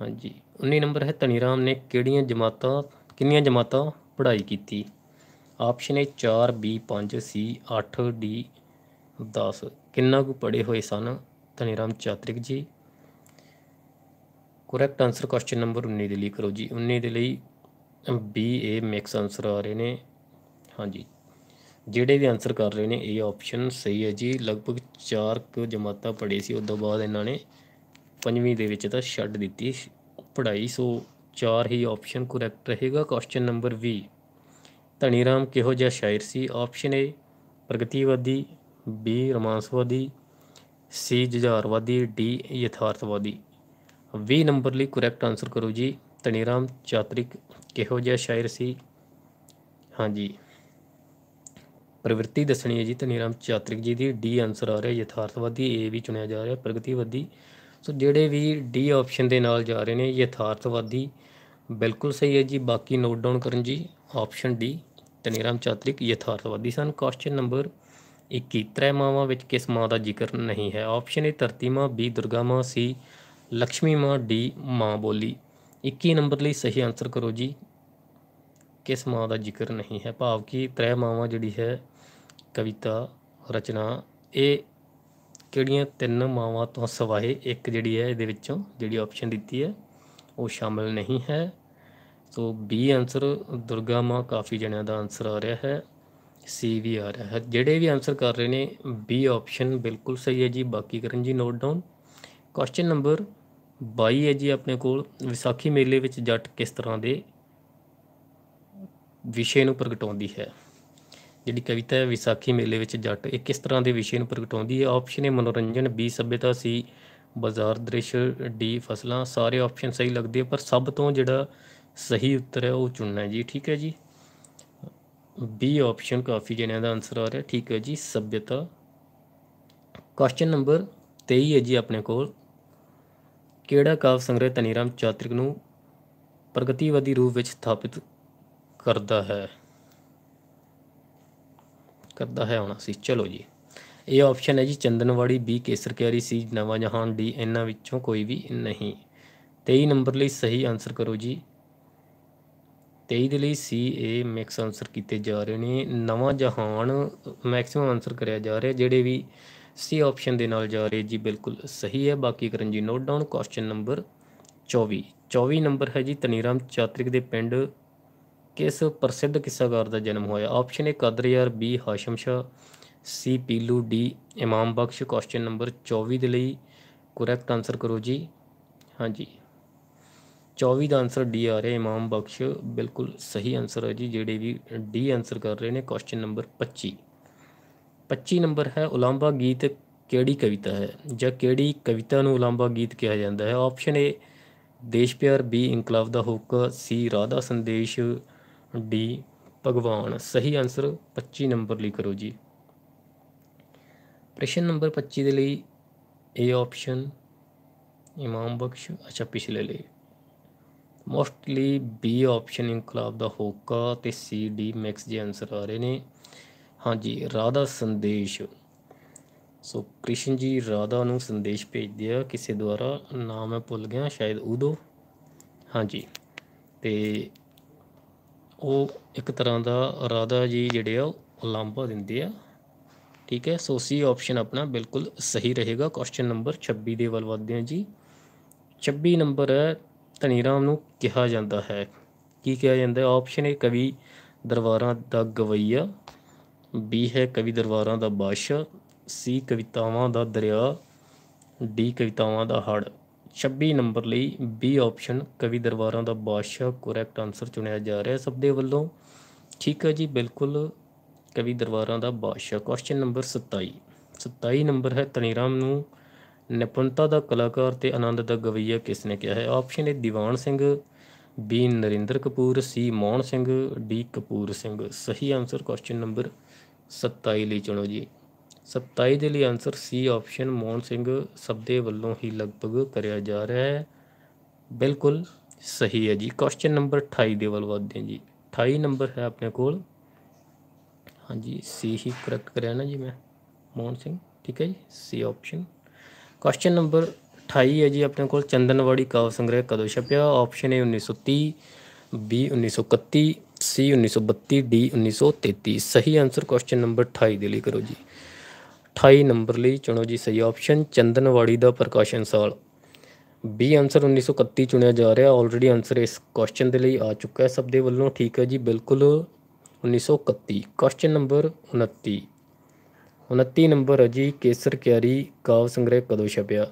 ਹਾਂਜੀ 19 ਨੰਬਰ ਹੈ ਤਨੀਰਾਮ ਨੇ ਕਿਹੜੀਆਂ ਜਮਾਤਾਂ ਕਿੰਨੀਆਂ ਜਮਾਤਾਂ ਪੜ੍ਹਾਈ ਕੀਤੀ? ਆਪਸ਼ਨ ਹੈ 4 ਬੀ 5 ਸੀ 8 ਡੀ 10 ਕਿੰਨਾ ਕੁ ਪੜ੍ਹੇ ਹੋਏ ਸਨ? ਧਨੀਰਾਮ ਚਾਤਰਿਕ ਜੀ। ਕਰੈਕਟ ਆਨਸਰ ਕੁਐਸਚਨ ਨੰਬਰ 19 ਦੇ ਲਈ ਕਰੋ ਜੀ। 19 ਦੇ ਲਈ ਬੀ ਏ ਮਿਕਸ ਆਨਸਰ ਆ ਰਹੇ ਨੇ। ਹਾਂਜੀ। ਜਿਹੜੇ ਵੀ ਆਨਸਰ ਕਰ ਰਹੇ ਨੇ, ਇਹ ਆਪਸ਼ਨ ਸਹੀ ਹੈ ਜੀ। ਲਗਭਗ 4 ਕੁ ਜਮਾਤਾਂ ਪੜ੍ਹੀ ਸੀ। ਉਸ ਤੋਂ ਬਾਅਦ ਇਹਨਾਂ ਨੇ ਪੰਜਵੀਂ ਦੇ ਵਿੱਚ ਤਾਂ ਛੱਡ ਦਿੱਤੀ ਪੜ੍ਹਾਈ। ਸੋ ਚਾਰ ਹੀ ਆਪਸ਼ਨ ਕਰੈਕਟ ਰਹੇਗਾ ਕੁਐਸਚਨ ਨੰਬਰ 20 ਧਨੀਰਾਮ ਕਿਹੋ ਜਿਹਾ ਸ਼ਾਇਰ ਸੀ? ਆਪਸ਼ਨ ਏ ਪ੍ਰਗਤੀਵਾਦੀ ਬੀ ਰੋਮਾਂਸਵਾਦੀ ਸੀ ਜੁਝਾਰਵਾਦੀ ਡੀ ਯਥਾਰਥਵਾਦੀ. 20 ਨੰਬਰ ਲਈ ਕਰੈਕਟ ਆਨਸਰ ਕਰੋ ਜੀ। ਧਨੀ ਰਾਮ ਚਾਤਰਿਕ ਕਿਹੋ ਜਿਹਾ ਸ਼ਾਇਰ ਸੀ? ਹਾਂਜੀ। ਪ੍ਰਵਿਰਤੀ ਦੱਸਣੀ ਹੈ ਜੀ ਧਨੀ ਰਾਮ ਚਾਤਰਿਕ ਜੀ ਦੀ। ਡੀ ਆਨਸਰ ਆ ਰਿਹਾ, ਯਥਾਰਥਵਾਦੀ ਏ ਵੀ ਚੁਣਿਆ ਜਾ ਰਿਹਾ, ਪ੍ਰਗਤੀਵਾਦੀ ਸੋ ਜਿਹੜੇ ਵੀ ਡੀ ਆਪਸ਼ਨ ਦੇ ਨਾਲ ਜਾ ਰਹੇ ਨੇ ਯਥਾਰਥਵਾਦੀ ਬਿਲਕੁਲ ਸਹੀ ਹੈ ਜੀ। ਬਾਕੀ ਨੋਟ ਡਾਊਨ ਕਰਨ ਜੀ ਆਪਸ਼ਨ ਡੀ ਤਨੀਰਾਮ ਚਾਤਰਿਕ ਯਥਾਰਥਵਾਦੀ ਸਨ। ਕੁਐਸਚਨ ਨੰਬਰ 21 ਤ੍ਰੈ ਮਾਵਾਂ ਵਿੱਚ ਕਿਸ ਮਾਂ ਦਾ ਜ਼ਿਕਰ ਨਹੀਂ ਹੈ? ਆਪਸ਼ਨ ਏ ਧਰਤੀ ਮਾਂ ਬੀ ਦੁਰਗਾ ਮਾਂ ਸੀ ਲక్ష్ਮੀ ਮਾਂ ਡੀ ਮਾਂ ਬੋਲੀ। 21 ਨੰਬਰ ਲਈ ਸਹੀ ਆਨਸਰ ਕਰੋ ਜੀ। ਕਿਸ ਮਾਂ ਦਾ ਜ਼ਿਕਰ ਨਹੀਂ ਹੈ? ਭਾਵ ਕਿ ਤ੍ਰੈ ਮਾਵਾਂ ਜਿਹੜੀ ਹੈ ਕਵਿਤਾ, ਰਚਨਾ, ਇਹ ਕਿਹੜੀਆਂ ਤਿੰਨ ਮਾਵਾਂ ਤੋਂ ਸਵਾਏ ਇੱਕ ਜਿਹੜੀ ਹੈ ਇਹਦੇ ਵਿੱਚੋਂ ਜਿਹੜੀ ਆਪਸ਼ਨ ਦਿੱਤੀ ਹੈ, ਉਹ ਸ਼ਾਮਲ ਨਹੀਂ ਹੈ। ਸੋ ਬੀ ਆਨਸਰ ਦੁਰਗਾ ਮਾਂ ਕਾਫੀ ਜਣਿਆਂ ਦਾ ਆਨਸਰ ਆ ਰਿਹਾ ਹੈ ਸੀ ਵੀ ਆ ਰਿਹਾ ਹੈ। ਜਿਹੜੇ ਵੀ ਆਨਸਰ ਕਰ ਰਹੇ ਨੇ ਬੀ ਆਪਸ਼ਨ ਬਿਲਕੁਲ ਸਹੀ ਹੈ ਜੀ, ਬਾਕੀ ਕਰਨ ਜੀ ਨੋਟ ਡਾਊਨ ਕੁਐਸਚਨ ਨੰਬਰ 22 ਹੈ ਜੀ ਆਪਣੇ ਕੋਲ, ਵਿਸਾਖੀ ਮੇਲੇ ਵਿੱਚ ਜੱਟ ਕਿਸ ਤਰ੍ਹਾਂ ਦੇ ਵਿਸ਼ੇ ਨੂੰ ਪ੍ਰਗਟਾਉਂਦੀ ਹੈ? ਜਿਹੜੀ ਕਵਿਤਾ ਹੈ, ਵਿਸਾਖੀ ਮੇਲੇ ਵਿੱਚ ਜੱਟ, ਇਹ ਕਿਸ ਤਰ੍ਹਾਂ ਦੇ ਵਿਸ਼ੇ ਨੂੰ ਪ੍ਰਗਟਾਉਂਦੀ ਹੈ? ਆਪਸ਼ਨ ਹੈ ਮਨੋਰੰਜਨ ਬੀ ਸਭਿਅਤਾ ਸੀ ਬਾਜ਼ਾਰ, ਦ੍ਰਿਸ਼ ਡੀ ਫਸਲਾਂ। ਸਾਰੇ ਆਪਸ਼ਨ ਸਹੀ ਲੱਗਦੇ ਪਰ ਸਭ ਤੋਂ ਜਿਹੜਾ ਸਹੀ ਉੱਤਰ ਹੈ, ਉਹ ਚੁਣਨਾ ਹੈ ਜੀ। ਠੀਕ ਹੈ ਜੀ? ਬੀ ਆਪਸ਼ਨ ਕਾਫੀ ਜਣਿਆਂ ਦਾ ਆਨਸਰ ਆ ਰਿਹਾ। ਠੀਕ ਹੈ ਜੀ, ਸਭਿਅਤਾ। ਕੁਐਸਚਨ ਨੰਬਰ 23 ਹੈ ਜੀ ਆਪਣੇ ਕੋਲ। ਕਿਹੜਾ ਕਾਵ ਸੰਗ੍ਰਹਿ ਤਨੀਰਾਮ ਚਾਤ੍ਰਿਕ ਨੂੰ ਪ੍ਰਗਤੀਵਾਦੀ ਰੂਪ ਵਿੱਚ ਸਥਾਪਿਤ ਕਰਦਾ ਹੈ? ਕਰਦਾ ਹੈ ਹੋਣਾ ਸੀ। ਚਲੋ ਜੀ। ਇਹ ਆਪਸ਼ਨ ਹੈ ਜੀ ਚੰਦਨਵਾੜੀ, ਬੀ ਕੇਸਰ ਕਿਆਰੀ ਸੀ ਨਵਾਂ ਜਹਾਨ, ਡੀ ਇਹਨਾਂ ਵਿੱਚੋਂ ਕੋਈ ਵੀ ਨਹੀਂ। 23 ਨੰਬਰ ਲਈ ਸਹੀ ਆਨਸਰ ਕਰੋ ਜੀ। 23 ਦੇ ਲਈ ਸੀ, ਏ ਮਿਕਸ ਆਨਸਰ ਕੀਤੇ ਜਾ ਰਹੇ ਨੇ। ਨਵਾਂ ਜਹਾਨ ਮੈਕਸਿਮਮ ਆਨਸਰ ਕਰਿਆ ਜਾ ਰਿਹਾ, ਜਿਹੜੇ ਵੀ ਸੀ ਆਪਸ਼ਨ ਦੇ ਨਾਲ ਜਾ ਰਹੇ ਜੀ, ਬਿਲਕੁਲ ਸਹੀ ਹੈ। ਬਾਕੀ ਕਰਨ ਜੀ note down question number 24 24 number ਹੈ ਜੀ ਤਨੀਰਾਮ ਚਾਤ੍ਰਿਕ ਦੇ ਪਿੰਡ ਕਿਸ ਪ੍ਰਸਿੱਧ ਕਿੱਸਾਕਾਰ ਦਾ ਜਨਮ ਹੋਇਆ? Option A Qadiryar B Hasham Shah C Piloo D Imam Bakhsh. Question number 24 ਦੇ ਲਈ ਕਰੈਕਟ ਆਨਸਰ ਕਰੋ ਜੀ। ਹਾਂਜੀ। 24 ਦਾ ਆਨਸਰ ਡੀ ਆ ਰਿਹਾ, ਇਮਾਮ ਬਖਸ਼। ਬਿਲਕੁਲ ਸਹੀ ਆਨਸਰ ਹੈ ਜੀ, ਜਿਹੜੇ ਵੀ ਡੀ ਆਨਸਰ ਕਰ ਰਹੇ ਨੇ। ਕੁਐਸਚਨ ਨੰਬਰ 25 25 ਨੰਬਰ ਹੈ ਉਲਾਂਬਾ ਗੀਤ ਕਿਹੜੀ ਕਵਿਤਾ ਹੈ? ਜਾਂ ਕਿਹੜੀ ਕਵਿਤਾ ਨੂੰ ਉਲਾਂਬਾ ਗੀਤ ਕਿਹਾ ਜਾਂਦਾ ਹੈ? ਆਪਸ਼ਨ ਏ ਦੇਸ਼ ਪਿਆਰ ਬੀ ਇਨਕਲਾਬ ਦਾ ਹੁੱਕ ਸੀ ਰਾਧਾ ਸੰਦੇਸ਼। ਡੀ, ਭਗਵਾਨ। ਸਹੀ ਆਨਸਰ 25 ਨੰਬਰ ਲਈ ਕਰੋ ਜੀ। ਪ੍ਰਸ਼ਨ ਨੰਬਰ 25 ਦੇ ਲਈ ਏ ਆਪਸ਼ਨ ਇਮਾਮ ਬਖਸ਼। ਅੱਛਾ, ਪਿਛਲੇ ਲਈ। ਮੋਸਟਲੀ ਬੀ ਆਪਸ਼ਨ ਇਨਕਲਾਬ ਦਾ ਹੋਕਾ ਤੇ ਸੀ ਡੀ ਮੈਕਸ ਜੇ ਆਨਸਰ ਆ ਰਹੇ ਨੇ। ਹਾਂਜੀ, ਰਾਧਾ ਸੰਦੇਸ਼। ਸੋ ਕ੍ਰਿਸ਼ਨ ਜੀ ਰਾਧਾ ਨੂੰ ਸੰਦੇਸ਼ ਭੇਜਦੇ ਆ, ਕਿਸੇ ਦੁਆਰਾ। ਨਾਮ ਮੈਂ ਭੁੱਲ ਗਿਆ, ਸ਼ਾਇਦ ਉਦੋਂ। ਹਾਂਜੀ, ਤੇ ਉਹ ਇੱਕ ਤਰ੍ਹਾਂ ਦਾ ਰਾਧਾ ਜੀ ਜਿਹੜੇ ਆ, ਉਹ ਲਾਂਭਾ ਦਿੰਦੇ ਆ। ਠੀਕ ਹੈ? ਸੋ ਸੀ ਆਪਸ਼ਨ ਆਪਣਾ ਬਿਲਕੁਲ ਸਹੀ ਰਹੇਗਾ। ਕੁਐਸਚਨ ਨੰਬਰ 26 ਦੇ ਵੱਲ ਵਧਦੇ ਹਾਂ ਜੀ। 26 ਨੰਬਰ ਹੈ, ਧਨੀ ਰਾਮ ਨੂੰ ਕਿਹਾ ਜਾਂਦਾ ਹੈ। ਕੀ ਕਿਹਾ ਜਾਂਦਾ ਹੈ? ਆਪਸ਼ਨ ਏ ਕਵੀ ਦਰਬਾਰਾਂ ਦਾ ਗਵਈਆ। ਬੀ ਹੈ, ਕਵੀ ਦਰਬਾਰਾਂ ਦਾ ਬਾਦਸ਼ਾਹ। ਸੀ ਕਵਿਤਾਵਾਂ ਦਾ ਦਰਿਆ। ਡੀ ਕਵਿਤਾਵਾਂ ਦਾ ਹੜ 26 ਨੰਬਰ ਲਈ ਬੀ ਆਪਸ਼ਨ ਕਵੀ ਦਰਬਾਰਾਂ ਦਾ ਬਾਦਸ਼ਾਹ ਕਰੈਕਟ ਆਨਸਰ ਚੁਣਿਆ ਜਾ ਰਿਹਾ ਸਭ ਦੇ ਵੱਲੋਂ ਠੀਕ ਹੈ ਜੀ, ਬਿਲਕੁਲ ਕਵੀ ਦਰਬਾਰਾਂ ਦਾ ਬਾਦਸ਼ਾਹ। ਕੁਐਸਚਨ ਨੰਬਰ 27 27 ਨੰਬਰ ਹੈ ਤਨੀਰਾਮ ਨੂੰ ਨਿਪੁੰਨਤਾ ਦਾ ਕਲਾਕਾਰ ਤੇ ਆਨੰਦ ਦਾ ਗਵਈਆ ਕਿਸ ਨੇ ਕਿਹਾ ਹੈ? Option A Diwan Singh B Narinder Kapoor C Mohan Singh D Kapoor Singh. ਸਹੀ ਆਨਸਰ ਕੁਐਸਚਨ ਨੰਬਰ 27 ਲਈ ਚੁਣੋ ਜੀ। 27 ਦੇ ਲਈ answer C option Mohan Singh ਸਭ ਦੇ ਵੱਲੋਂ ਹੀ ਲਗਭਗ ਕਰਿਆ ਜਾ ਰਿਹਾ ਹੈ। ਬਿਲਕੁਲ ਸਹੀ ਹੈ ਜੀ। ਕੁਐਸਚਨ ਨੰਬਰ 28 ਦੇ ਵੱਲ ਵਧਦੇ ਹਾਂ ਜੀ। 28 ਨੰਬਰ ਹੈ ਆਪਣੇ ਕੋਲ। ਹਾਂਜੀ ਸੀ ਹੀ ਕਰੈਕਟ ਕਰਿਆ ਨਾ ਜੀ ਮੈਂ, ਮੋਹਨ ਸਿੰਘ। ਠੀਕ ਹੈ ਜੀ ਸੀ ਆਪਸ਼ਨ ਕੁਐਸਚਨ ਨੰਬਰ 28 ਹੈ ਜੀ ਆਪਣੇ ਕੋਲ। ਚੰਦਨਵਾੜੀ ਕਾਵ ਸੰਗ੍ਰਹਿ ਕਦੋਂ ਛਪਿਆ? Option A 1930 B 1931 C 1932 D 1933 ਸਹੀ ਆਨਸਰ ਕੁਐਸਚਨ ਨੰਬਰ 28 ਦੇ ਲਈ ਕਰੋ ਜੀ। 28 ਨੰਬਰ ਲਈ ਚੁਣੋ ਜੀ ਸਹੀ ਆਪਸ਼ਨ ਚੰਦਨਵਾੜੀ ਦਾ ਪ੍ਰਕਾਸ਼ਨ ਸਾਲ। ਬੀ ਆਨਸਰ 1931 ਚੁਣਿਆ ਜਾ ਰਿਹਾ ਆਲਰੇਡੀ ਆਨਸਰ ਇਸ ਕੁਐਸਚਨ ਦੇ ਲਈ ਆ ਚੁੱਕਾ ਹੈ। ਸਭ ਦੇ ਵੱਲੋਂ ਠੀਕ ਹੈ ਜੀ, ਬਿਲਕੁਲ 1931 ਕੁਐਸਚਨ ਨੰਬਰ 29 29 ਨੰਬਰ ਹੈ ਜੀ, ਕੇਸਰ ਕਿਆਰੀ, ਕਾਵ ਸੰਗ੍ਰਹਿ ਕਦੋਂ ਛਪਿਆ?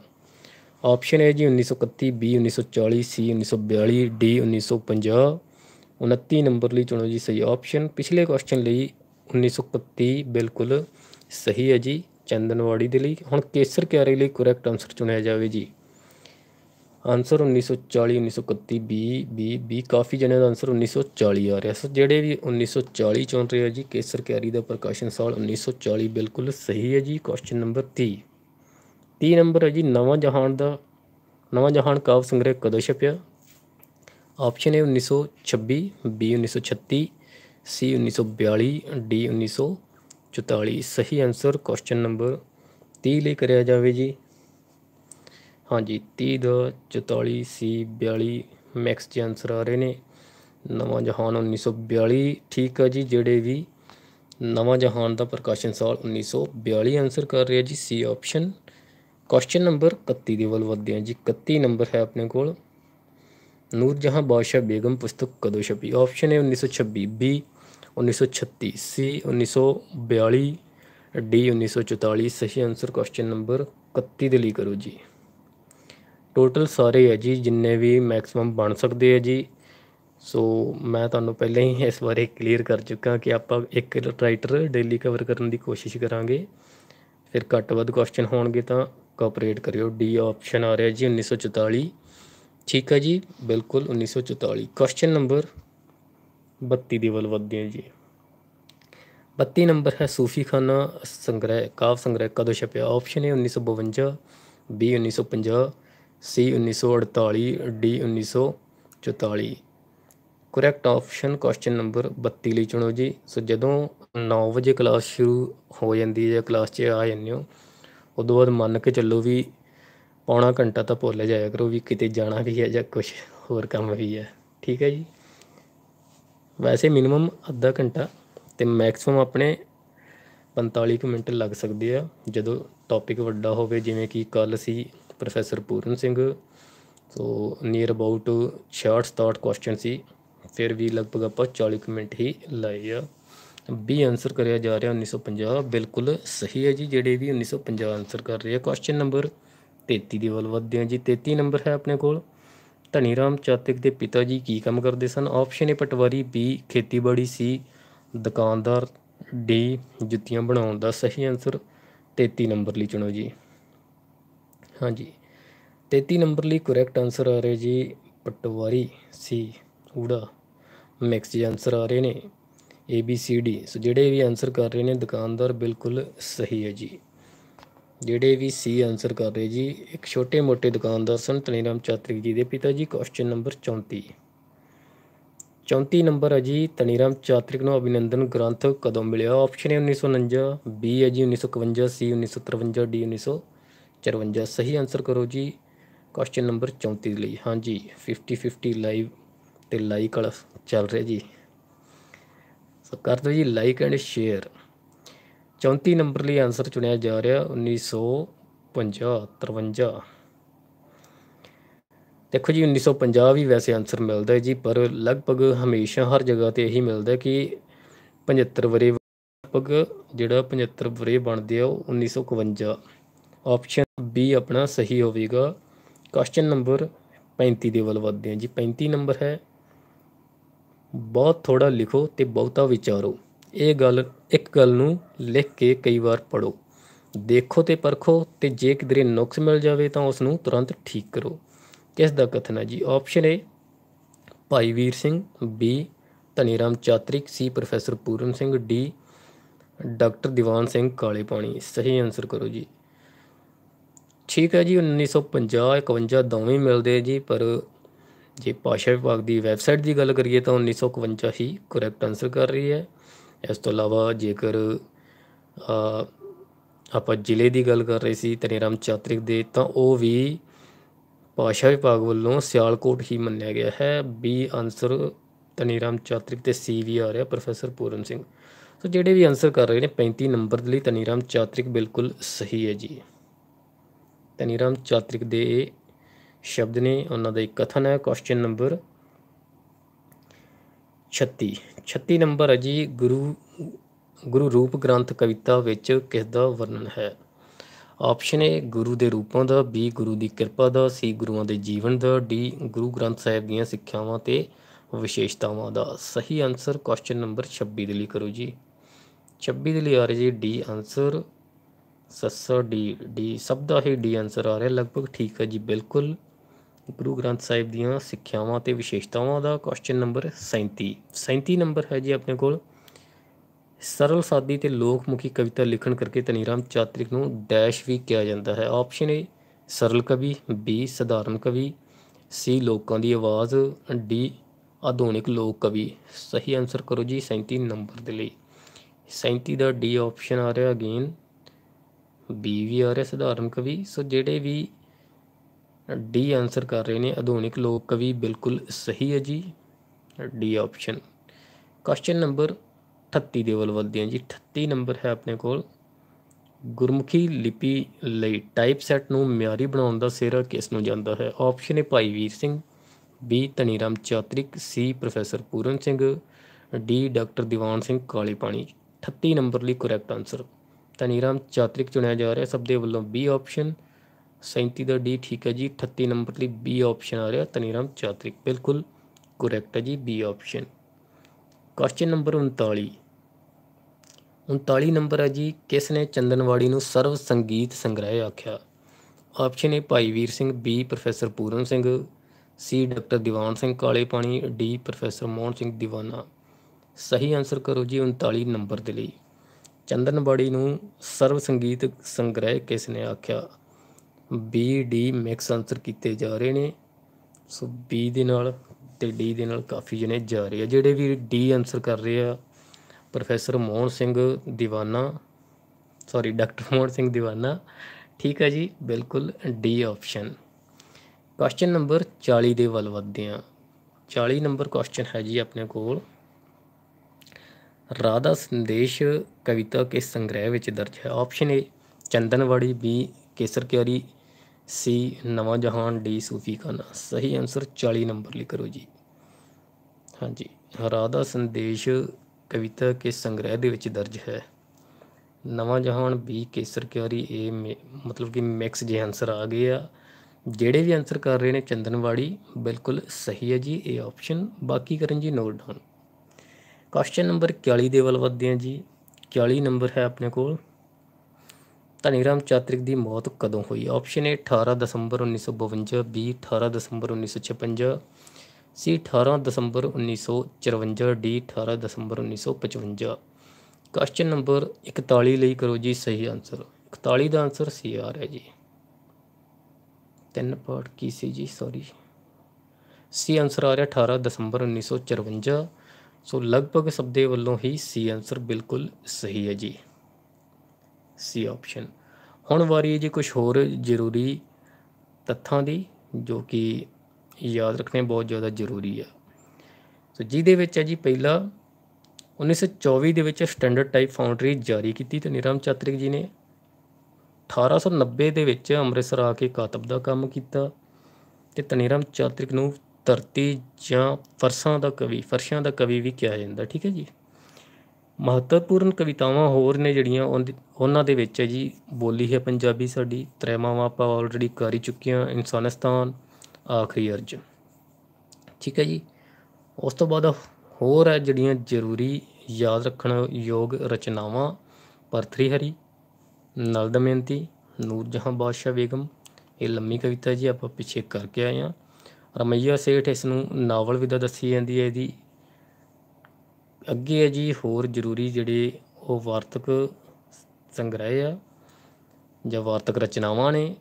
ਆਪਸ਼ਨ ਹੈ ਜੀ 1931 ਬੀ 1940 ਸੀ 1942 ਡੀ 1950 29 ਨੰਬਰ ਲਈ ਚੁਣੋ ਜੀ ਸਹੀ ਆਪਸ਼ਨ ਪਿਛਲੇ ਕੁਐਸਚਨ ਲਈ 1931 ਬਿਲਕੁਲ ਸਹੀ ਹੈ ਜੀ। ਚੰਦਨਵਾੜੀ ਦੇ ਲਈ। ਹੁਣ ਕੇਸਰ ਕਿਆਰੀ ਲਈ ਕਰੈਕਟ ਆਨਸਰ ਚੁਣਿਆ ਜਾਵੇ ਜੀ। ਆਨਸਰ 1940 1931 ਬੀ ਬੀ ਬੀ ਕਾਫੀ ਜਣਿਆਂ ਦਾ ਆਨਸਰ 1940 ਆ ਰਿਹਾ। ਸੋ ਜਿਹੜੇ ਵੀ 1940 ਚੁਣ ਰਹੇ ਆ ਜੀ, ਕੇਸਰ ਕਿਆਰੀ ਦਾ ਪ੍ਰਕਾਸ਼ਨ ਸਾਲ 1940 ਬਿਲਕੁਲ ਸਹੀ ਹੈ ਜੀ। ਕੁਐਸਚਨ ਨੰਬਰ 30 30 ਨੰਬਰ ਹੈ ਜੀ, ਨਵਾਂ ਜਹਾਨ ਦਾ, ਨਵਾਂ ਜਹਾਨ ਕਾਵ ਸੰਗ੍ਰਹਿ ਕਦੋਂ ਛਪਿਆ? ਆਪਸ਼ਨ ਹੈ 1926 ਬੀ 1936 ਸੀ 1942 ਡੀ 1944 ਸਹੀ ਆਨਸਰ ਕੁਐਸਚਨ ਨੰਬਰ 30 ਲਈ ਕਰਿਆ ਜਾਵੇ ਜੀ। ਹਾਂਜੀ 30 ਦਾ 44 ਸੀ 42 ਮੈਕਸ ਦੇ ਆਨਸਰ ਆ ਰਹੇ ਨੇ। ਨਵਾਂ ਜਹਾਨ 1942 ਠੀਕ ਆ ਜੀ, ਜਿਹੜੇ ਵੀ ਨਵਾਂ ਜਹਾਨ ਦਾ ਪ੍ਰਕਾਸ਼ਨ ਸਾਲ 1942 ਆਨਸਰ ਕਰ ਰਿਹਾ ਜੀ, ਸੀ ਆਪਸ਼ਨ ਕੁਐਸਚਨ ਨੰਬਰ 31 ਦੇ ਵੱਲ ਵਧਦੇ ਹਾਂ ਜੀ 31 ਨੰਬਰ ਹੈ ਆਪਣੇ ਕੋਲ। ਨੂਰ ਜਹਾਂ ਬਾਦਸ਼ਾਹ ਬੇਗਮ ਪੁਸਤਕ ਕਦੋਂ ਛਪੀ? ਆਪਸ਼ਨ ਹੈ 1926 ਬੀ। 1936 ਸੀ 1942 ਡੀ 1944 ਸਹੀ ਆਨਸਰ ਕੁਐਸਚਨ ਨੰਬਰ 31 ਦੇ ਲਈ ਕਰੋ ਜੀ। ਟੋਟਲ ਸਾਰੇ ਹੈ ਜੀ, ਜਿੰਨੇ ਵੀ ਮੈਕਸਿਮਮ ਬਣ ਸਕਦੇ ਹੈ ਜੀ। ਸੋ ਮੈਂ ਤੁਹਾਨੂੰ ਪਹਿਲਾਂ ਹੀ ਇਸ ਬਾਰੇ ਕਲੀਅਰ ਕਰ ਚੁੱਕਾ ਕਿ ਆਪਾਂ ਇੱਕ ਰਾਈਟਰ ਡੇਲੀ ਕਵਰ ਕਰਨ ਦੀ ਕੋਸ਼ਿਸ਼ ਕਰਾਂਗੇ। ਫਿਰ ਘੱਟ ਵੱਧ ਕੁਐਸਚਨ ਹੋਣਗੇ ਤਾਂ ਕੋਆਪਰੇਟ ਕਰਿਓ। ਡੀ ਆਪਸ਼ਨ ਆ ਰਿਹਾ ਜੀ 1944 ਠੀਕ ਹੈ ਜੀ, ਬਿਲਕੁਲ 1944 ਕੁਐਸਚਨ ਨੰਬਰ 32 ਦੇ ਵੱਲ ਵਧਦੇ ਹਾਂ ਜੀ। 32 ਨੰਬਰ ਹੈ ਸੂਫ਼ੀਖਾਨਾ ਸੰਗ੍ਰਹਿ, ਕਾਵ ਸੰਗ੍ਰਹਿ ਕਦੋਂ ਛਪਿਆ? ਆਪਸ਼ਨ ਹੈ 1952 B 1950 C 1948 D 1944 correct option question number 32 ਲਈ ਚੁਣੋ ਜੀ। ਸੋ ਜਦੋਂ 9 ਵਜੇ ਕਲਾਸ ਸ਼ੁਰੂ ਹੋ ਜਾਂਦੀ ਹੈ ਜਾਂ ਕਲਾਸ 'ਚ ਆ ਜਾਂਦੇ ਹੋ, ਉਦੋਂ ਬਾਅਦ ਮੰਨ ਕੇ ਚੱਲੋ ਵੀ ਪੌਣਾ ਘੰਟਾ ਤਾਂ ਭੁੱਲ ਜਾਇਆ ਕਰੋ ਵੀ ਕਿਤੇ ਜਾਣਾ ਵੀ ਹੈ ਜਾਂ ਕੁਝ ਹੋਰ ਕੰਮ ਵੀ ਹੈ। ਠੀਕ ਹੈ ਜੀ? ਵੈਸੇ ਮਿਨੀਮਮ ਅੱਧਾ ਘੰਟਾ ਤੇ ਮੈਕਸਿਮਮ ਆਪਣੇ 45 ਕੁ ਮਿੰਟ ਲੱਗ ਸਕਦੇ ਆ। ਜਦੋਂ ਟੌਪਿਕ ਵੱਡਾ ਹੋਵੇ, ਜਿਵੇਂ ਕਿ ਕੱਲ ਸੀ professor Puran Singh. So near about 66 67 question ਸੀ। ਫਿਰ ਵੀ ਲਗਭਗ ਆਪਾਂ 40 ਕੁ ਮਿੰਟ ਹੀ ਲਾਏ ਆ। ਬੀ ਆਨਸਰ ਕਰਿਆ ਜਾ ਰਿਹਾ 1950 ਬਿਲਕੁਲ ਸਹੀ ਹੈ ਜੀ, ਜਿਹੜੇ ਵੀ 1950 ਆਨਸਰ ਕਰ ਰਹੇ ਆ। ਕੁਐਸਚਨ ਨੰਬਰ 33 ਦੀ ਵੱਲ ਵਧਦੇ ਹਾਂ ਜੀ। 33 ਨੰਬਰ ਹੈ ਆਪਣੇ ਕੋਲ। ਧਨੀ ਰਾਮ ਚਾਤਿਕ ਦੇ ਪਿਤਾ ਜੀ ਕੀ ਕੰਮ ਕਰਦੇ ਸਨ? ਆਪਸ਼ਨ ਏ ਪਟਵਾਰੀ ਬੀ ਖੇਤੀਬਾੜੀ ਸੀ ਦੁਕਾਨਦਾਰ ਡੀ ਜੁੱਤੀਆਂ ਬਣਾਉਣ ਦਾ ਸਹੀ ਆਨਸਰ 33 ਨੰਬਰ ਲਈ ਚੁਣੋ ਜੀ। ਹਾਂਜੀ। 33 ਨੰਬਰ ਲਈ ਕਰੈਕਟ ਆਨਸਰ ਆ ਰਿਹਾ ਜੀ ਪਟਵਾਰੀ ਸੀ ਊੜਾ। ਮਿਕਸ ਜੀ ਆਨਸਰ ਆ ਰਹੇ ਨੇ ਏ ਬੀ ਸੀ ਡੀ ਸੋ ਜਿਹੜੇ ਵੀ ਆਨਸਰ ਕਰ ਰਹੇ ਨੇ, ਦੁਕਾਨਦਾਰ ਬਿਲਕੁਲ ਸਹੀ ਹੈ ਜੀ। ਜਿਹੜੇ ਵੀ ਸੀ ਆਨਸਰ ਕਰ ਰਹੇ ਜੀ, ਇੱਕ ਛੋਟੇ ਮੋਟੇ ਦੁਕਾਨਦਾਰ ਸਨ ਤਨੀਰਾਮ ਚਾਤਰਿਕ ਜੀ ਦੇ ਪਿਤਾ ਜੀ ਕੁਐਸਚਨ ਨੰਬਰ 34 34 ਨੰਬਰ ਹੈ ਜੀ ਤਨੀਰਾਮ ਚਾਤਰਿਕ ਨੂੰ ਅਭਿਨੰਦਨ ਗ੍ਰੰਥ ਕਦੋਂ ਮਿਲਿਆ? ਆਪਸ਼ਨ ਹੈ 1949 ਬੀ ਹੈ ਜੀ 1951 ਸੀ 1953 ਡੀ 1954 ਸਹੀ ਆਨਸਰ ਕਰੋ ਜੀ ਕੁਐਸਚਨ ਨੰਬਰ 34 ਲਈ। ਹਾਂਜੀ 50 50 ਲਾਈਵ ਤੇ ਲਾਈਕ ਵਾਲਾ ਚੱਲ ਰਿਹਾ ਜੀ। ਸੋ ਕਰ ਦਿਓ ਜੀ ਲਾਈਕ ਐਂਡ ਸ਼ੇਅਰ 34 ਨੰਬਰ ਲਈ ਆਨਸਰ ਚੁਣਿਆ ਜਾ ਰਿਹਾ 1950 53 ਦੇਖੋ ਜੀ 1950 ਵੀ ਵੈਸੇ ਆਨਸਰ ਮਿਲਦਾ ਜੀ, ਪਰ ਲਗਭਗ ਹਮੇਸ਼ਾ ਹਰ ਜਗ੍ਹਾ ਤੇ ਇਹੀ ਮਿਲਦਾ ਕਿ 75 ਵਰੇ ਲਗਭਗ ਜਿਹੜਾ 75 ਵਰੇ ਬਣਦੇ ਆ, ਉਹ 1951 ਆਪਸ਼ਨ ਬੀ ਆਪਣਾ ਸਹੀ ਹੋਵੇਗਾ। ਕੁਐਸਚਨ ਨੰਬਰ 35 ਦੇ ਵੱਲ ਵਧਦੇ ਹਾਂ ਜੀ। 35 ਨੰਬਰ ਹੈ, ਬਹੁਤ ਥੋੜਾ ਲਿਖੋ ਤੇ ਬਹੁਤਾ ਵਿਚਾਰੋ। ਇਹ ਗੱਲ ਇੱਕ ਗੱਲ ਨੂੰ ਲਿਖ ਕੇ ਕਈ ਵਾਰ ਪੜੋ ਦੇਖੋ ਤੇ ਪਰਖੋ ਤੇ ਜੇ ਕਿਧਰੇ ਨੁਕਸ ਮਿਲ ਜਾਵੇ ਤਾਂ ਉਸ ਨੂੰ ਤੁਰੰਤ ਠੀਕ ਕਰੋ। ਕਿਸ ਦਾ ਕਥਨ ਹੈ ਜੀ। Option A Bhai Vir Singh. B Dhaniram Chatrik. C professor Puran Singh. D doctor Diwan Singh Kale ਪਾਣੀ। ਸਹੀ ਆਨਸਰ ਕਰੋ ਜੀ। ਠੀਕ ਹੈ ਜੀ 1950 51 ਦੋਵੇਂ ਮਿਲਦੇ ਜੀ, ਪਰ ਜੇ ਭਾਸ਼ਾ ਵਿਭਾਗ ਦੀ ਵੈਬਸਾਈਟ ਦੀ ਗੱਲ ਕਰੀਏ ਤਾਂ 1951 ਹੀ ਕਰੈਕਟ ਆਨਸਰ ਕਰ ਰਹੀ ਹੈ। ਇਸ ਤੋਂ ਇਲਾਵਾ ਜੇਕਰ ਆਪਾਂ ਜ਼ਿਲ੍ਹੇ ਦੀ ਗੱਲ ਕਰ ਰਹੇ ਸੀ ਤਨੇਰਾਮ ਚਾਤਰਿਕ ਦੇ, ਤਾਂ ਉਹ ਵੀ ਭਾਸ਼ਾ ਵਿਭਾਗ ਵੱਲੋਂ ਸਿਆਲਕੋਟ ਹੀ ਮੰਨਿਆ ਗਿਆ ਹੈ। ਬੀ ਆਨਸਰ ਤਨੀਰਾਮ ਚਾਤਰਿਕ ਤੇ ਸੀ ਵੀ ਆ ਰਿਹਾ, ਪ੍ਰੋਫੈਸਰ ਪੂਰਨ ਸਿੰਘ। ਸੋ ਜਿਹੜੇ ਵੀ ਆਨਸਰ ਕਰ ਰਹੇ ਨੇ 35 ਨੰਬਰ ਦੇ ਲਈ ਤਨੀਰਾਮ ਚਾਤਰਿਕ ਬਿਲਕੁਲ ਸਹੀ ਹੈ ਜੀ। ਤਨੀਰਾਮ ਚਾਤਰਿਕ ਦੇ ਸ਼ਬਦ ਨੇ, ਉਹਨਾਂ ਦਾ ਇੱਕ ਕਥਨ ਹੈ ਕੁਐਸਚਨ ਨੰਬਰ 36 36 ਨੰਬਰ ਹੈ ਜੀ, ਗੁਰੂ ਗੁਰੂ ਰੂਪ ਗ੍ਰੰਥ ਕਵਿਤਾ ਵਿੱਚ ਕਿਸ ਦਾ ਵਰਣਨ ਹੈ? ਆਪਸ਼ਨ ਏ, ਗੁਰੂ ਦੇ ਰੂਪਾਂ ਦਾ, ਬੀ, ਗੁਰੂ ਦੀ ਕਿਰਪਾ ਦਾ, ਸੀ, ਗੁਰੂਆਂ ਦੇ ਜੀਵਨ ਦਾ, ਡੀ, ਗੁਰੂ ਗ੍ਰੰਥ ਸਾਹਿਬ ਦੀਆਂ ਸਿੱਖਿਆਵਾਂ ਤੇ ਵਿਸ਼ੇਸ਼ਤਾਵਾਂ ਦਾ। ਸਹੀ ਆਨਸਰ ਕੁਐਸਚਨ ਨੰਬਰ 26 ਦੇ ਲਈ ਕਰੋ ਜੀ। 26 ਦੇ ਲਈ ਆ ਰਿਹਾ ਜੀ, ਡੀ ਆਨਸਰ ਸੱਸਾ ਡੀ ਡੀ, ਸਭ ਦਾ ਹੀ ਡੀ ਆਨਸਰ ਆ ਰਿਹਾ, ਲਗਭਗ ਠੀਕ ਹੈ ਜੀ, ਬਿਲਕੁਲ। ਗੁਰੂ ਗ੍ਰੰਥ ਸਾਹਿਬ ਦੀਆਂ ਸਿੱਖਿਆਵਾਂ ਤੇ ਵਿਸ਼ੇਸ਼ਤਾਵਾਂ ਦਾ ਕੁਐਸਚਨ ਨੰਬਰ 37 37 ਨੰਬਰ ਹੈ ਜੀ ਆਪਣੇ ਕੋਲ। ਸਰਲ ਸਾਦੀ ਤੇ ਲੋਕਮੁਖੀ ਕਵਿਤਾ ਲਿਖਣ ਕਰਕੇ ਤਨੀਰਾਮ ਚਾਤ੍ਰਿਕ ਨੂੰ ਡੈਸ਼ ਵੀ ਕਿਹਾ ਜਾਂਦਾ ਹੈ। ਆਪਸ਼ਨ ਏ ਸਰਲ ਕਵੀ ਬੀ ਸਧਾਰਨ ਕਵੀ ਸੀ ਲੋਕਾਂ ਦੀ ਆਵਾਜ਼ ਡੀ ਆਧੁਨਿਕ ਲੋਕ ਕਵੀ। ਸਹੀ ਆਨਸਰ ਕਰੋ ਜੀ 37 ਨੰਬਰ ਦੇ ਲਈ। 37 ਦਾ ਡੀ ਆਪਸ਼ਨ ਆ ਰਿਹਾ ਅਗੇਨ ਬੀ ਵੀ ਆ ਰਿਹਾ ਸਧਾਰਨ ਕਵੀ। ਸੋ ਜਿਹੜੇ ਵੀ ਡੀ ਆਨਸਰ ਕਰ ਰਹੇ ਨੇ ਆਧੁਨਿਕ ਲੋਕ ਕਵੀ ਬਿਲਕੁਲ ਸਹੀ ਹੈ ਜੀ। ਡੀ ਆਪਸ਼ਨ ਕੁਐਸਚਨ ਨੰਬਰ 38 ਦੇ ਵੱਲ ਵਧਦੇ ਹਾਂ ਜੀ। 38 ਨੰਬਰ ਹੈ ਆਪਣੇ ਕੋਲ। ਗੁਰਮੁਖੀ ਲਿਪੀ ਲਈ ਟਾਈਪ ਸੈੱਟ ਨੂੰ ਮਿਆਰੀ ਬਣਾਉਣ ਦਾ ਸਿਹਰਾ ਕਿਸ ਨੂੰ ਜਾਂਦਾ ਹੈ? ਆਪਸ਼ਨ ਹੈ Bhai Vir Singh. B Dhaniram Chatrik. C professor Puran Singh. D doctor Diwan Singh Kale ਪਾਣੀ 38 ਨੰਬਰ ਲਈ ਕਰੈਕਟ ਆਨਸਰ ਧਨੀਰਾਮ ਚਾਤ੍ਰਿਕ ਚੁਣਿਆ ਜਾ ਰਿਹਾ। ਸਭ ਦੇ ਵੱਲੋਂ ਬੀ ਆਪਸ਼ਨ 37 ਦਾ ਡੀ ਠੀਕ ਹੈ ਜੀ 38 ਨੰਬਰ ਲਈ ਬੀ ਆਪਸ਼ਨ ਆ ਰਿਹਾ ਤਨੀਰਾਮ ਚਾਤ੍ਰਿਕ, ਬਿਲਕੁਲ ਕਰੈਕਟ ਹੈ ਜੀ B option question number 39 39 number ਹੈ ਜੀ ਕਿਸ ਨੇ ਚੰਦਨਵਾੜੀ ਨੂੰ ਸਰਵ ਸੰਗੀਤ ਸੰਗ੍ਰਹਿ ਆਖਿਆ? Option A Bhai Vir Singh B professor Puran Singh C doctor Diwan Singh Kale Pani D professor Mohan Singh Diwana. ਸਹੀ ਆਨਸਰ ਕਰੋ ਜੀ 39 ਨੰਬਰ ਦੇ ਲਈ। ਚੰਦਨਵਾੜੀ ਨੂੰ ਸਰਵ ਸੰਗੀਤ ਸੰਗ੍ਰਹਿ ਕਿਸ ਨੇ ਆਖਿਆ? ਬੀ ਡੀ ਮਿਕਸ ਆਨਸਰ ਕੀਤੇ ਜਾ ਰਹੇ ਨੇ। ਸੋ ਬੀ ਦੇ ਨਾਲ ਤੇ ਡੀ ਦੇ ਨਾਲ ਕਾਫੀ ਜਣੇ ਜਾ ਰਹੇ ਆ। ਜਿਹੜੇ ਵੀ ਡੀ ਆਨਸਰ ਕਰ ਰਹੇ ਆ, professor Mohan Singh Diwana sorry doctor Mohan Singh Diwana, ਠੀਕ ਹੈ ਜੀ, ਬਿਲਕੁਲ ਡੀ ਆਪਸ਼ਨ ਕੁਐਸਚਨ ਨੰਬਰ 40 ਦੇ ਵੱਲ ਵਧਦੇ ਆ। 40 ਨੰਬਰ ਕੁਐਸਚਨ ਹੈ ਜੀ ਆਪਣੇ ਕੋਲ। ਰਾਧਾ ਸੰਦੇਸ਼ ਕਵਿਤਾ ਕੇ ਸੰਗ੍ਰਹਿ ਵਿੱਚ ਦਰਜ ਹੈ? ਆਪਸ਼ਨ ਏ ਚੰਦਨਵਾੜੀ ਬੀ ਕੇਸਰ ਕਿਆਰੀ ਸੀ, ਨਵਾਂ ਜਹਾਨ ਡੀ ਸੂਫੀ ਖਾਨਾ। ਸਹੀ ਆਨਸਰ 40 ਨੰਬਰ ਲਈ ਕਰੋ ਜੀ। ਹਾਂਜੀ, ਰਾਧਾ ਸੰਦੇਸ਼ ਕਵਿਤਾ ਕੇ ਸੰਗ੍ਰਹਿ ਦੇ ਵਿੱਚ ਦਰਜ ਹੈ। ਨਵਾਂ ਜਹਾਨ ਬੀ ਕੇਸਰ ਕਿਆਰੀ ਇਹ ਮਤਲਬ ਕਿ ਮਿਕਸ ਜੇ ਆਨਸਰ ਆ ਗਏ ਆ। ਜਿਹੜੇ ਵੀ ਆਨਸਰ ਕਰ ਰਹੇ ਨੇ ਚੰਦਨਵਾੜੀ, ਬਿਲਕੁਲ ਸਹੀ ਹੈ ਜੀ ਇਹ ਆਪਸ਼ਨ ਬਾਕੀ ਕਰਨ ਜੀ ਨੋਟ ਡਾਊਨ ਕੁਐਸਚਨ ਨੰਬਰ 41 ਦੇ ਵੱਲ ਵਧਦੇ ਹਾਂ ਜੀ। 41 ਨੰਬਰ ਹੈ ਆਪਣੇ ਕੋਲ। ਧਨੀਰਾਮ ਚਾਤਰਿਕ ਦੀ ਮੌਤ ਕਦੋਂ ਹੋਈ? ਆਪਸ਼ਨ ਏ 18 ਦਸੰਬਰ 1952 ਬੀ 18 ਦਸੰਬਰ 1956 ਸੀ 18 ਦਸੰਬਰ 1954 ਡੀ 18 ਦਸੰਬਰ 1955 ਕੁਐਸਚਨ ਨੰਬਰ 41 ਲਈ ਕਰੋ ਜੀ ਸਹੀ ਆਨਸਰ 41 ਦਾ ਆਨਸਰ ਸੀ ਆ ਰਿਹਾ ਜੀ। ਤਿੰਨ ਪਾਰਟ ਕੀ ਸੀ ਜੀ? ਸੌਰੀ ਸੀ ਆਨਸਰ ਆ ਰਿਹਾ 18 ਦਸੰਬਰ 1954 ਸੋ ਲਗਭਗ ਸਭ ਦੇ ਵੱਲੋਂ ਹੀ ਸੀ ਆਨਸਰ ਬਿਲਕੁਲ ਸਹੀ ਹੈ ਜੀ। ਸੀ ਆਪਸ਼ਨ ਹੁਣ ਵਾਰੀ ਹੈ ਜੀ ਕੁਝ ਹੋਰ ਜ਼ਰੂਰੀ ਤੱਥਾਂ ਦੀ, ਜੋ ਕਿ ਯਾਦ ਰੱਖਣੇ ਬਹੁਤ ਜ਼ਿਆਦਾ ਜ਼ਰੂਰੀ ਆ। ਸੋ ਜਿਹਦੇ ਵਿੱਚ ਹੈ ਜੀ ਪਹਿਲਾ 1924 ਦੇ ਵਿੱਚ ਸਟੈਂਡਰਡ ਟਾਈਪ ਫਾਊਂਡਰੀ ਜਾਰੀ ਕੀਤੀ ਤੇ ਨਿਰਮ ਚਾਤਰਿਕ ਜੀ ਨੇ। 1890 ਦੇ ਵਿੱਚ ਅੰਮ੍ਰਿਤਸਰ ਆ ਕੇ ਕਾਤਬ ਦਾ ਕੰਮ ਕੀਤਾ ਤੇ ਤਨੀਰਾਮ ਚਾਤਰਿਕ ਨੂੰ ਧਰਤੀ ਜਾਂ ਫਰਸ਼ਾਂ ਦਾ ਕਵੀ, ਫਰਸ਼ਾਂ ਦਾ ਕਵੀ ਵੀ ਕਿਹਾ ਜਾਂਦਾ, ਠੀਕ ਹੈ ਜੀ? ਮਹੱਤਵਪੂਰਨ ਕਵਿਤਾਵਾਂ ਹੋਰ ਨੇ ਜਿਹੜੀਆਂ ਉਹਨਾਂ ਦੇ ਵਿੱਚ ਹੈ ਜੀ, ਬੋਲੀ ਹੈ ਪੰਜਾਬੀ ਸਾਡੀ, ਤ੍ਰੈਮਾਵਾਂ ਆਪਾਂ ਆਲਰੇਡੀ ਕਰ ਹੀ ਚੁੱਕੀਆਂ ਇਨਸਾਨਿਸਤਾਨ ਆਖਰੀ ਅਰਜ ਠੀਕ ਹੈ ਜੀ, ਉਸ ਤੋਂ ਬਾਅਦ ਹੋਰ ਹੈ ਜਿਹੜੀਆਂ ਜ਼ਰੂਰੀ ਯਾਦ ਰੱਖਣ ਯੋਗ ਰਚਨਾਵਾਂ ਪਰਥਰੀ ਹਰੀ, ਨਲ ਦਮਯੰਤੀ ਨੂਰ ਜਹਾਂ ਬਾਦਸ਼ਾਹ ਬੇਗਮ, ਇਹ ਲੰਮੀ ਕਵਿਤਾ ਜੀ ਆਪਾਂ ਪਿੱਛੇ ਕਰਕੇ ਆਏ ਆ ਰਮਈਆ ਸੇਠ ਇਸ ਨੂੰ ਨਾਵਲ ਵਿਦਾ ਦੱਸੀ ਜਾਂਦੀ ਹੈ ਇਹਦੀ। ਅੱਗੇ ਹੈ ਜੀ ਹੋਰ ਜ਼ਰੂਰੀ ਜਿਹੜੇ ਉਹ ਵਾਰਤਕ ਸੰਗ੍ਰਹਿ ਆ ਜਾਂ ਵਾਰਤਕ ਰਚਨਾਵਾਂ ਨੇ।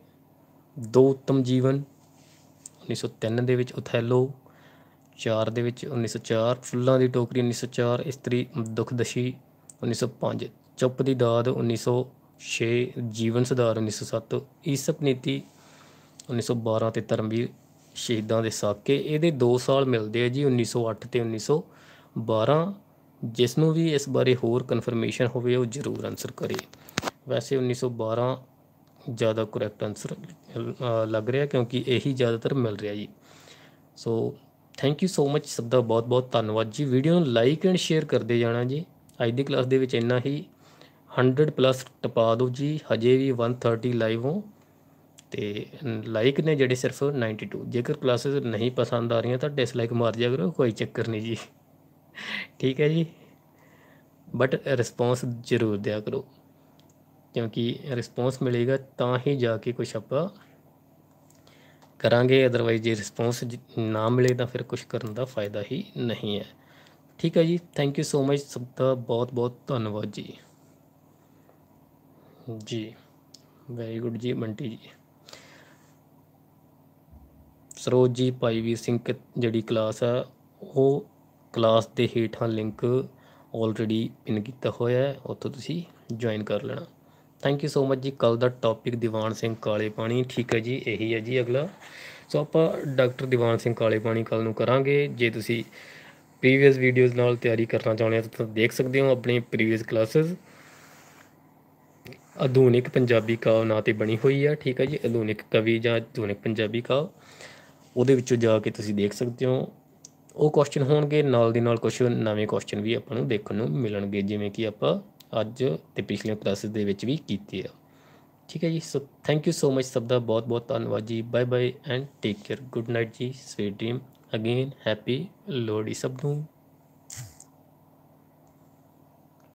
ਦੋ ਉੱਤਮ ਜੀਵਨ 1903 ਦੇ ਵਿੱਚ ਉਥੈਲੋ 4 ਦੇ ਵਿੱਚ 1904 ਫੁੱਲਾਂ ਦੀ ਟੋਕਰੀ 1904 ਇਸਤਰੀ ਦੁਖਦਸ਼ੀ 1905 ਚੁੱਪ ਦੀ ਦਾਦ 1906 ਜੀਵਨ ਸੁਧਾਰ 1907 ਈਸਪ ਨੀਤੀ 1912 ਤੇ ਧਰਮਵੀਰ ਸ਼ਹੀਦਾਂ ਦੇ ਸਾਕੇ। ਇਹਦੇ 2 ਸਾਲ ਮਿਲਦੇ ਆ ਜੀ 1908 ਤੇ 1912 ਜਿਸ ਨੂੰ ਵੀ ਇਸ ਬਾਰੇ ਹੋਰ ਕਨਫਰਮੇਸ਼ਨ ਹੋਵੇ, ਉਹ ਜ਼ਰੂਰ ਆਨਸਰ ਕਰੇ। ਵੈਸੇ 1912 ਜ਼ਿਆਦਾ ਕਰੈਕਟ ਆਨਸਰ ਲੱਗ ਰਿਹਾ ਕਿਉਂਕਿ ਇਹੀ ਜ਼ਿਆਦਾਤਰ ਮਿਲ ਰਿਹਾ ਜੀ। ਸੋ ਥੈਂਕ ਯੂ ਸੋ ਮੱਚ ਸਭ ਦਾ ਬਹੁਤ ਬਹੁਤ ਧੰਨਵਾਦ ਜੀ। ਵੀਡੀਓ ਨੂੰ ਲਾਈਕ ਐਂਡ ਸ਼ੇਅਰ ਕਰਦੇ ਜਾਣਾ ਜੀ। ਅੱਜ ਦੀ ਕਲਾਸ ਦੇ ਵਿੱਚ ਇੰਨਾ ਹੀ। 100 ਪਲੱਸ ਟਪਾ ਦਿਓ ਜੀ। ਹਜੇ ਵੀ 130 ਲਾਈਵ ਹੋ। ਤੇ ਲਾਈਕ ਨੇ ਜਿਹੜੇ ਸਿਰਫ 92 ਜੇਕਰ ਕਲਾਸਿਸ ਨਹੀਂ ਪਸੰਦ ਆ ਰਹੀਆਂ ਤਾਂ ਡਿਸਲਾਈਕ ਮਾਰ ਜਾ ਕਰੋ, ਕੋਈ ਚੱਕਰ ਨਹੀਂ ਜੀ। ਠੀਕ ਹੈ ਜੀ। ਬਟ ਰਿਸਪੌਂਸ ਜ਼ਰੂਰ ਦਿਆ ਕਰੋ। ਕਿਉਂਕਿ ਰਿਸਪੌਂਸ ਮਿਲੇਗਾ ਤਾਂ ਹੀ ਜਾ ਕੇ ਕੁਝ ਆਪਾਂ ਕਰਾਂਗੇ। ਅਦਰਵਾਈਜ਼ ਜੇ ਰਿਸਪੌਂਸ ਨਾ ਮਿਲੇ ਤਾਂ ਫਿਰ ਕੁਝ ਕਰਨ ਦਾ ਫਾਇਦਾ ਹੀ ਨਹੀਂ ਹੈ। ਠੀਕ ਹੈ ਜੀ। ਥੈਂਕ ਯੂ ਸੋ ਮਚ ਸਭ ਦਾ। ਬਹੁਤ ਬਹੁਤ ਧੰਨਵਾਦ ਜੀ। ਜੀ। ਵੈਰੀ ਗੁੱਡ ਜੀ ਮੰਟੀ ਜੀ। ਸਰੋਜ ਜੀ, ਭਾਈ ਵੀਰ ਸਿੰਘ ਜਿਹੜੀ ਕਲਾਸ ਆ, ਉਹ ਕਲਾਸ ਦੇ ਹੇਠਾਂ ਲਿੰਕ ਆਲਰੇਡੀ ਪਿਨ ਕੀਤਾ ਹੋਇਆ ਹੈ, ਉੱਥੋਂ ਤੁਸੀਂ ਜੁਆਇਨ ਕਰ ਲੈਣਾ। ਥੈਂਕ ਯੂ ਸੋ ਮਚ ਜੀ। ਕੱਲ ਦਾ ਟੌਪਿਕ ਦੀਵਾਨ ਸਿੰਘ ਕਾਲੇ ਪਾਣੀ ਠੀਕ ਹੈ ਜੀ, ਇਹੀ ਹੈ ਜੀ ਅਗਲਾ। ਸੋ ਆਪਾਂ ਡਾਕਟਰ ਦੀਵਾਨ ਸਿੰਘ ਕਾਲੇ ਪਾਣੀ ਕੱਲ ਨੂੰ ਕਰਾਂਗੇ। ਜੇ ਤੁਸੀਂ ਪ੍ਰੀਵੀਅਸ ਵੀਡੀਓਜ਼ ਨਾਲ ਤਿਆਰੀ ਕਰਨਾ ਚਾਹੁੰਦੇ ਹੋ ਤਾਂ ਦੇਖ ਸਕਦੇ ਹੋ ਆਪਣੀ ਪ੍ਰੀਵੀਅਸ ਕਲਾਸਸ ਆਧੁਨਿਕ ਪੰਜਾਬੀ ਕਾਵ ਨਾਂ ਤੇ ਬਣੀ ਹੋਈ ਹੈ ਠੀਕ ਹੈ ਜੀ। ਆਧੁਨਿਕ ਕਵੀ ਜਾਂ ਆਧੁਨਿਕ ਪੰਜਾਬੀ ਕਾਵਿ। ਉਹਦੇ ਵਿੱਚੋਂ ਜਾ ਕੇ ਤੁਸੀਂ ਦੇਖ ਸਕਦੇ ਹੋ। ਉਹ ਕੁਐਸਚਨ ਹੋਣਗੇ, ਨਾਲ ਦੀ ਨਾਲ ਕੁਝ ਨਵੇਂ ਕੁਐਸਚਨ ਵੀ ਆਪਾਂ ਨੂੰ ਦੇਖਣ ਨੂੰ ਮਿਲਣਗੇ, ਜਿਵੇਂ ਕਿ ਆਪਾਂ ਅੱਜ ਤੇ ਪਿਛਲੀਆਂ ਕਲਾਸਿਸ ਦੇ ਵਿੱਚ ਵੀ ਕੀਤੇ ਆ। ਠੀਕ ਹੈ ਜੀ so thank you so much ਸਭ ਦਾ, ਬਹੁਤ ਬਹੁਤ ਧੰਨਵਾਦ ਜੀ bye bye and take care good night ਜੀ sweet dream again happy Lohri ਸਭ ਨੂੰ।